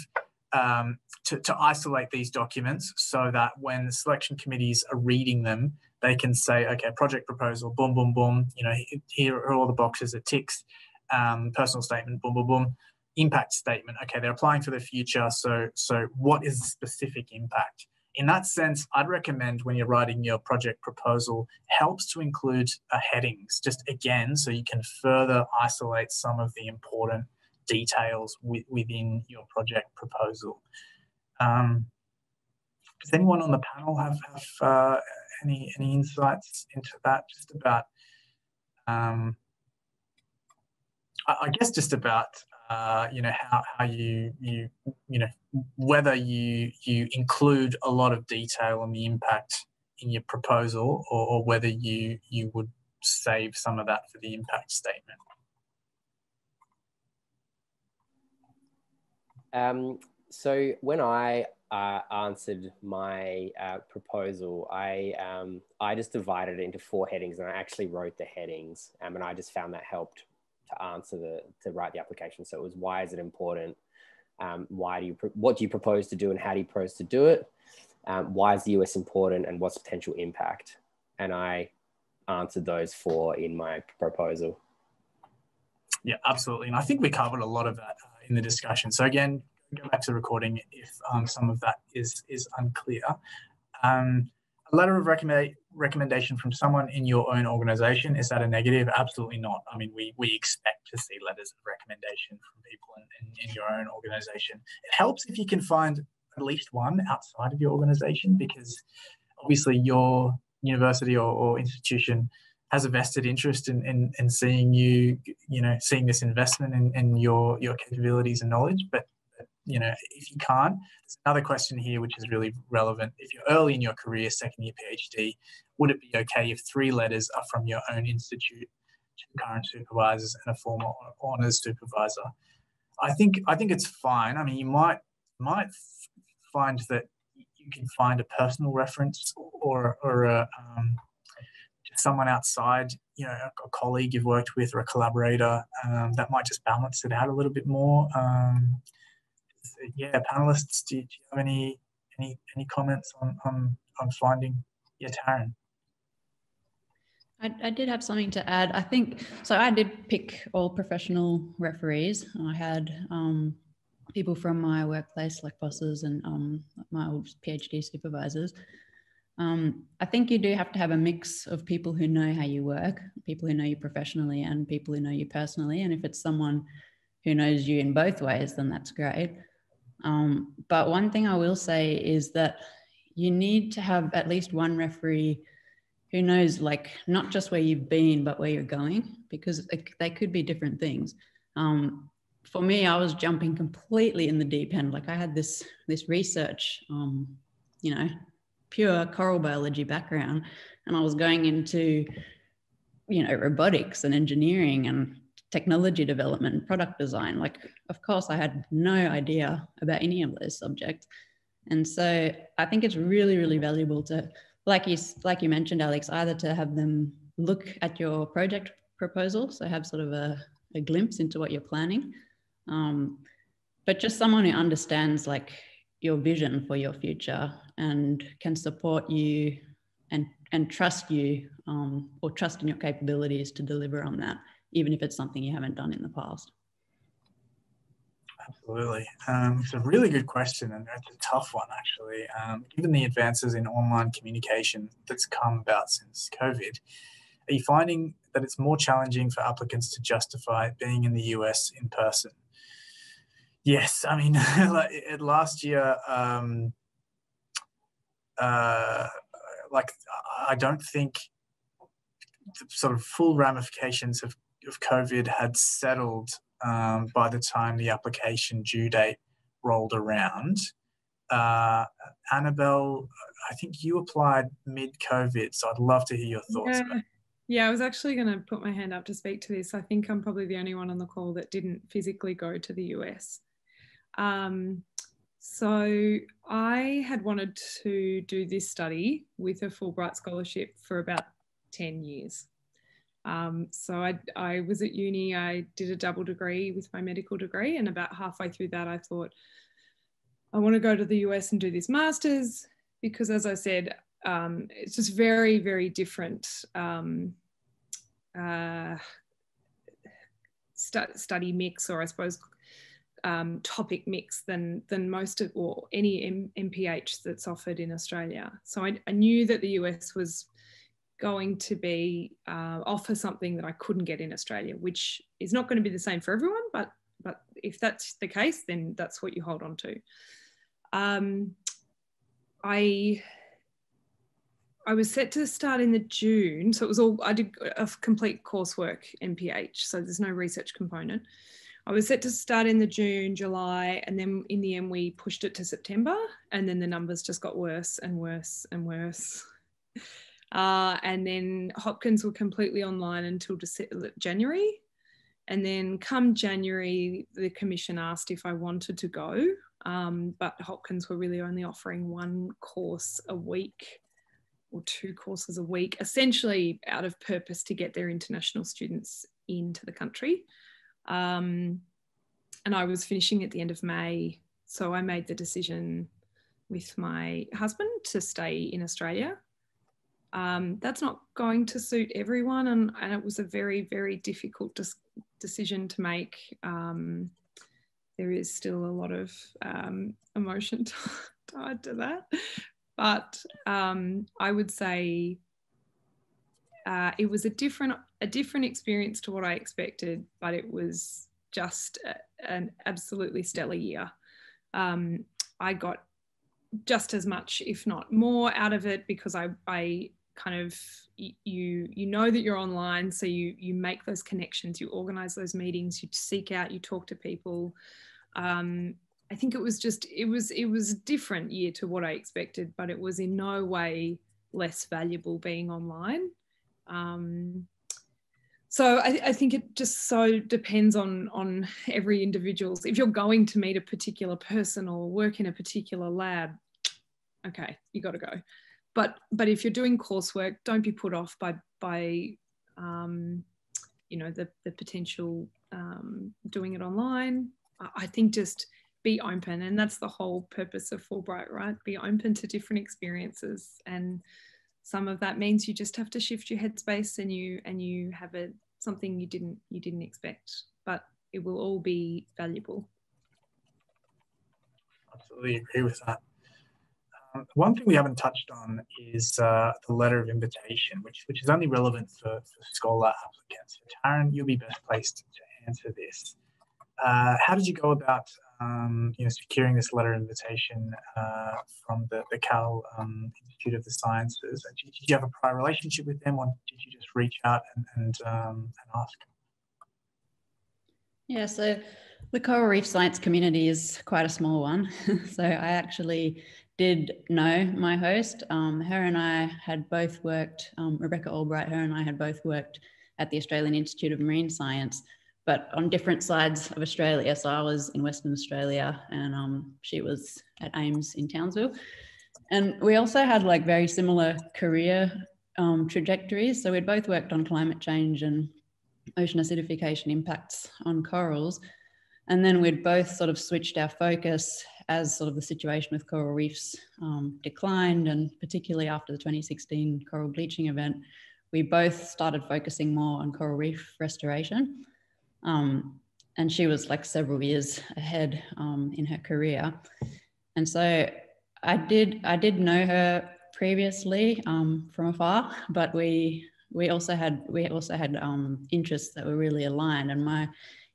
um, to, to isolate these documents so that when the selection committees are reading them, they can say, okay, project proposal, boom, boom, boom. You know, here are all the boxes it ticks. Um, personal statement, boom, boom, boom. Impact statement. Okay, they're applying for the future. So, so what is the specific impact? In that sense, I'd recommend when you're writing your project proposal, helps to include headings, just again, so you can further isolate some of the important details within your project proposal. Um, does anyone on the panel have, have uh, any any insights into that? Just about, um, I, I, guess, just about uh, you know how, how you you you know whether you you include a lot of detail on the impact in your proposal, or, or whether you you would save some of that for the impact statement. Um, so when I uh, answered my uh, proposal, I um, I just divided it into four headings, and I actually wrote the headings, um, and I just found that helped to answer the to write the application. So it was why is it important? Um, why do you what do you propose to do, and how do you propose to do it? Um, why is the US important, and what's potential impact? And I answered those four in my proposal. Yeah, absolutely, and I think we covered a lot of that uh, in the discussion. So again, go back to recording if um, some of that is is unclear. Um, a letter of recommend, recommendation from someone in your own organization is that a negative? Absolutely not. I mean, we we expect to see letters of recommendation from people in, in, in your own organization. It helps if you can find at least one outside of your organization because obviously your university or, or institution has a vested interest in, in, in seeing you, you know, seeing this investment in, in your, your capabilities and knowledge. But you know, if you can't, there's another question here which is really relevant. If you're early in your career, second year PhD, would it be okay if three letters are from your own institute current supervisors and a former honors supervisor? I think I think it's fine. I mean, you might might find that you can find a personal reference or or a, um, someone outside, you know, a, colleague you've worked with or a collaborator um, that might just balance it out a little bit more. Um, yeah, panelists, do, do, you have any any any comments on on, on finding yeah, Taryn? I, I did have something to add. I think so. I did pick all professional referees. I had um, people from my workplace, like bosses and um, my old PhD supervisors. Um, I think you do have to have a mix of people who know how you work, people who know you professionally, and people who know you personally. And if it's someone who knows you in both ways, then that's great. Um, but one thing I will say is that you need to have at least one referee who knows, like, not just where you've been, but where you're going, because it, they could be different things. Um, for me, I was jumping completely in the deep end. Like I had this this research, um, you know, pure coral biology background, and I was going into, you know, robotics and engineering and technology development product design. Like, of course, I had no idea about any of those subjects, and so I think it's really, really valuable to, like you like you mentioned, Alex, either to have them look at your project proposal, so have sort of a, a glimpse into what you're planning um, but just someone who understands like your vision for your future and can support you and and trust you um, or trust in your capabilities to deliver on that even if it's something you haven't done in the past Absolutely. Um, it's a really good question, and it's a tough one, actually. Um, given the advances in online communication that's come about since COVID, are you finding that it's more challenging for applicants to justify being in the US in person? Yes, I mean, last year, um, uh, like I don't think the sort of full ramifications of, of COVID had settled um, by the time the application due date rolled around. Uh, Annabelle, I think you applied mid COVID, so I'd love to hear your thoughts. Yeah. Yeah, I was actually going to put my hand up to speak to this. I think I'm probably the only one on the call that didn't physically go to the US. Um, so I had wanted to do this study with a Fulbright scholarship for about 10 years. Um, so I, I was at uni, I did a double degree with my medical degree, and about halfway through that, I thought, I want to go to the US and do this master's because, as I said, um, it's just very, very different um, uh, stu study mix, or I suppose um, topic mix than than most of or any M MPH that's offered in Australia. So I, I, knew that the US was going to be uh, offer something that I couldn't get in Australia, which is not going to be the same for everyone, but but if that's the case, then that's what you hold on to. Um, I I was set to start in the June, so it was all I did a complete coursework MPH, so there's no research component. I was set to start in the June, July, and then in the end, we pushed it to September. And then the numbers just got worse and worse and worse. Uh, and then Hopkins were completely online until January. And then come January, the commission asked if I wanted to go. Um, but Hopkins were really only offering one course a week or two courses a week, essentially out of purpose to get their international students into the country. Um, and I was finishing at the end of May. So I made the decision with my husband to stay in Australia. Um, that's not going to suit everyone, and, and, it was a very, very difficult decision to make. Um, there is still a lot of um, emotion tied to that, but um, I would say uh, it was a different a different experience to what I expected, but it was just a, an absolutely stellar year. Um, I got just as much, if not more, out of it because I, I kind of you you know that you're online, so you you make those connections, you organize those meetings, you seek out, you talk to people. Um, I think it was just it was it was a different year to what I expected, but it was in no way less valuable being online. Um, so I, I, think it just so depends on on every individual's if you're going to meet a particular person or work in a particular lab okay you got to go but but if you're doing coursework don't be put off by by um, you know the the potential um, doing it online. I think just be open and that's the whole purpose of fulbright right? Be open to different experiences and some of that means you just have to shift your headspace and you and you have a something you didn't you didn't expect but it will all be valuable. Absolutely agree with that one thing we haven't touched on is uh, the letter of invitation which which is only relevant for, for scholar applicants so Taryn you'll be best placed to answer this uh, how did you go about um, you know, securing this letter of invitation uh, from the, the Cal um, Institute of the Sciences. Did, did, you have a prior relationship with them or did you just reach out and, and, um, and ask? Yeah, so the coral reef science community is quite a small one. so I actually did know my host. Um, her and I had both worked, um, Rebecca Albright, her and I had both worked at the Australian Institute of Marine Science, but on different sides of Australia. So I was in Western Australia and um, she was at AIMS in Townsville. And we also had like very similar career um, trajectories. So we'd both worked on climate change and ocean acidification impacts on corals. And then we'd both sort of switched our focus as sort of the situation with coral reefs um, declined, and particularly after the 2016 coral bleaching event, we both started focusing more on coral reef restoration. Um, and she was like several years ahead um, in her career. And so I did I did know her previously um, from afar, but we we also had we also had um, interests that were really aligned, and my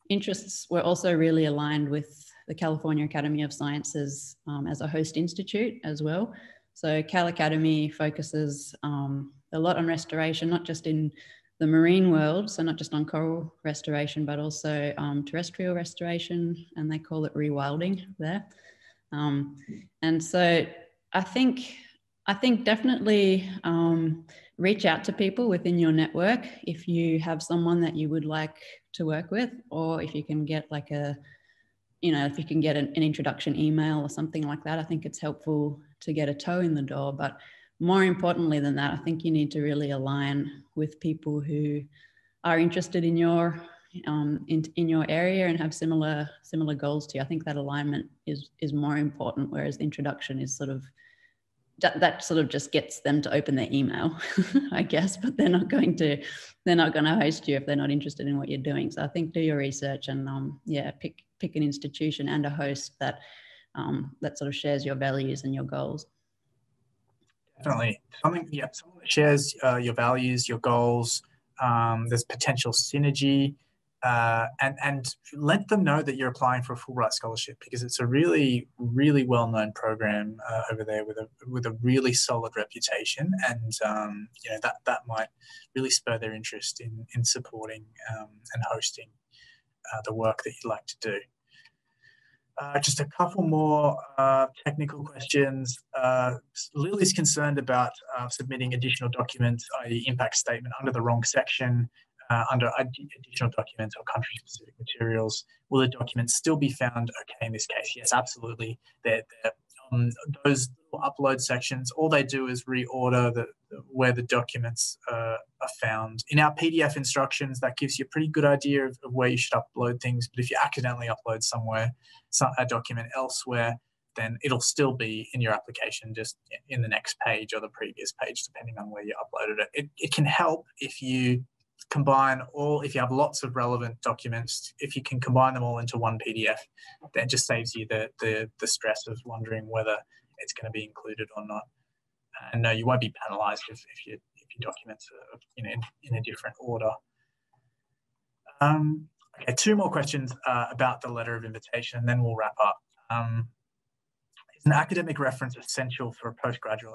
interests were also really aligned with the California Academy of Sciences um, as a host institute as well. So Cal Academy focuses um, a lot on restoration, not just in the marine world, so not just on coral restoration, but also um, terrestrial restoration, and they call it rewilding there. Um, and so I think I think definitely um, reach out to people within your network if you have someone that you would like to work with, or if you can get like a you know, if you can get an, an, introduction email or something like that, I think it's helpful to get a toe in the door. But more importantly than that, I think you need to really align with people who are interested in your um, in, in your area and have similar similar goals to you. I think that alignment is is more important, whereas introduction is sort of that, sort of just gets them to open their email, I guess, but they're not going to they're not going to host you if they're not interested in what you're doing. So I think do your research and um, yeah, pick pick an institution and a host that um, that sort of shares your values and your goals. Definitely, something yeah, someone that shares uh, your values, your goals. Um, there's potential synergy uh, and and let them know that you're applying for a Fulbright scholarship because it's a really really well known program uh, over there with a with a really solid reputation, and um, you know that that might really spur their interest in in supporting um, and hosting uh, the work that you'd like to do. Uh, just a couple more uh, technical questions. Uh, Lily's concerned about uh, submitting additional documents, i.e. impact statement under the wrong section uh, under additional documents or country-specific materials, will the documents still be found okay in this case? Yes, absolutely. They're, they're um, those upload sections, all they do is reorder the, where the documents uh, are found. In our PDF instructions, that gives you a pretty good idea of, of, where you should upload things. But if you accidentally upload somewhere, some, a document elsewhere, then it'll still be in your application, just in the next page or the previous page, depending on where you uploaded it. It, it can help if you combine all, if you have lots of relevant documents, if you can combine them all into one PDF, that just saves you the, the, the stress of wondering whether it's going to be included or not. And no, you won't be penalized if, if, you, if your documents are you know, in, in a different order. Um, okay, two more questions uh, about the letter of invitation, and then we'll wrap up. Um, an academic reference essential for a postgraduate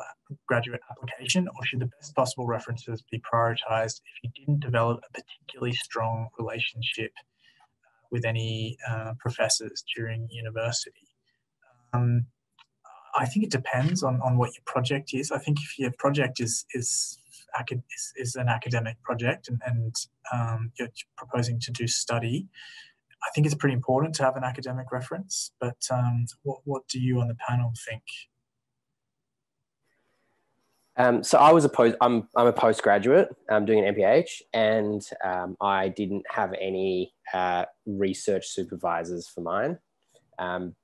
graduate application, or should the best possible references be prioritized if you didn't develop a particularly strong relationship uh, with any uh, professors during university? Um, I think it depends on, on what your project is. I think if your project is is is, is an academic project and, and um, you're proposing to do study, I think it's pretty important to have an academic reference, but um, what, what do you on the panel think? Um, so I was a post, I'm, I'm a postgraduate, I'm doing an MPH and um, I didn't have any uh, research supervisors for mine. Um,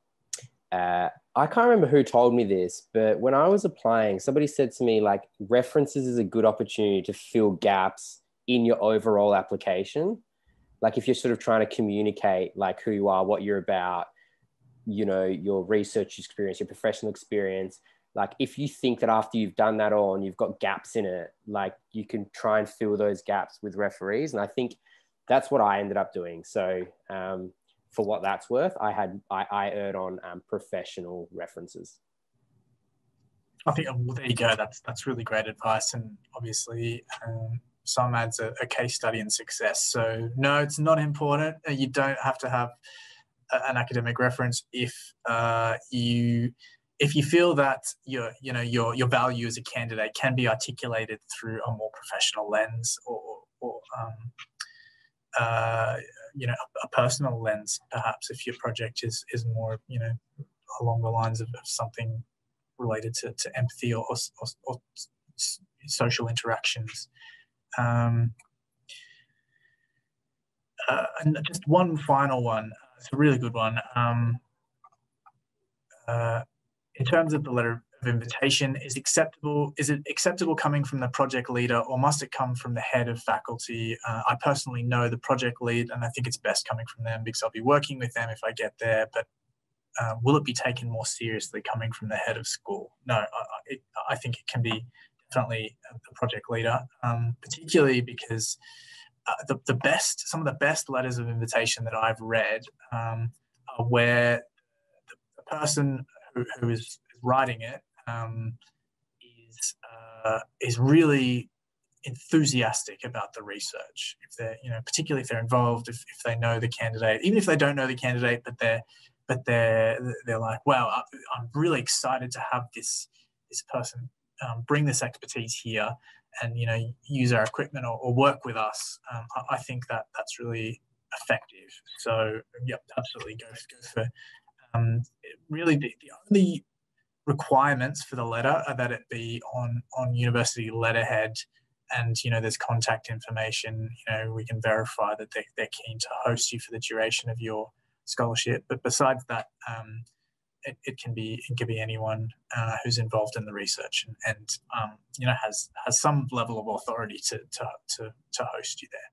uh, I can't remember who told me this, but when I was applying, somebody said to me like references is a good opportunity to fill gaps in your overall application like if you're sort of trying to communicate like who you are what you're about you know your research experience your professional experience like if you think that after you've done that all and you've got gaps in it like you can try and fill those gaps with referees. And i think that's what i ended up doing. So um, for what that's worth i had i, I erred on um, professional references. I think well, there you go. That's that's really great advice. And obviously um, some adds a, a, case study in success. So no, it's not important. Uh, you don't have to have a, an academic reference if uh, you if you feel that your you know your your value as a candidate can be articulated through a more professional lens or, or um, uh, you know a, a, personal lens perhaps if your project is is more you know along the lines of, of something related to, to empathy or, or, or social interactions um, uh, and just one final one. It's a really good one. Um, uh, in terms of the letter of invitation is acceptable is it acceptable coming from the project leader or must it come from the head of faculty? Uh, i personally know the project lead and i think it's best coming from them because i'll be working with them if i get there but uh, will it be taken more seriously coming from the head of school? No i, it, I think it can be definitely the project leader um, particularly because uh, the, the best some of the best letters of invitation that i've read um, are where the, the person who, who is writing it um, is uh, is really enthusiastic about the research. If they're, you know, particularly if they're involved, if, if they know the candidate, even if they don't know the candidate, but they're but they're they're like, wow, I'm really excited to have this this person um, bring this expertise here and you know use our equipment or, or work with us. Um, I, I, think that that's really effective. So yep, absolutely go, go for um, really the, the only requirements for the letter are that it be on on university letterhead and you know there's contact information you know we can verify that they, they're keen to host you for the duration of your scholarship but besides that um, it, it can be it can be anyone uh, who's involved in the research and, and um, you know has has some level of authority to, to to to host you there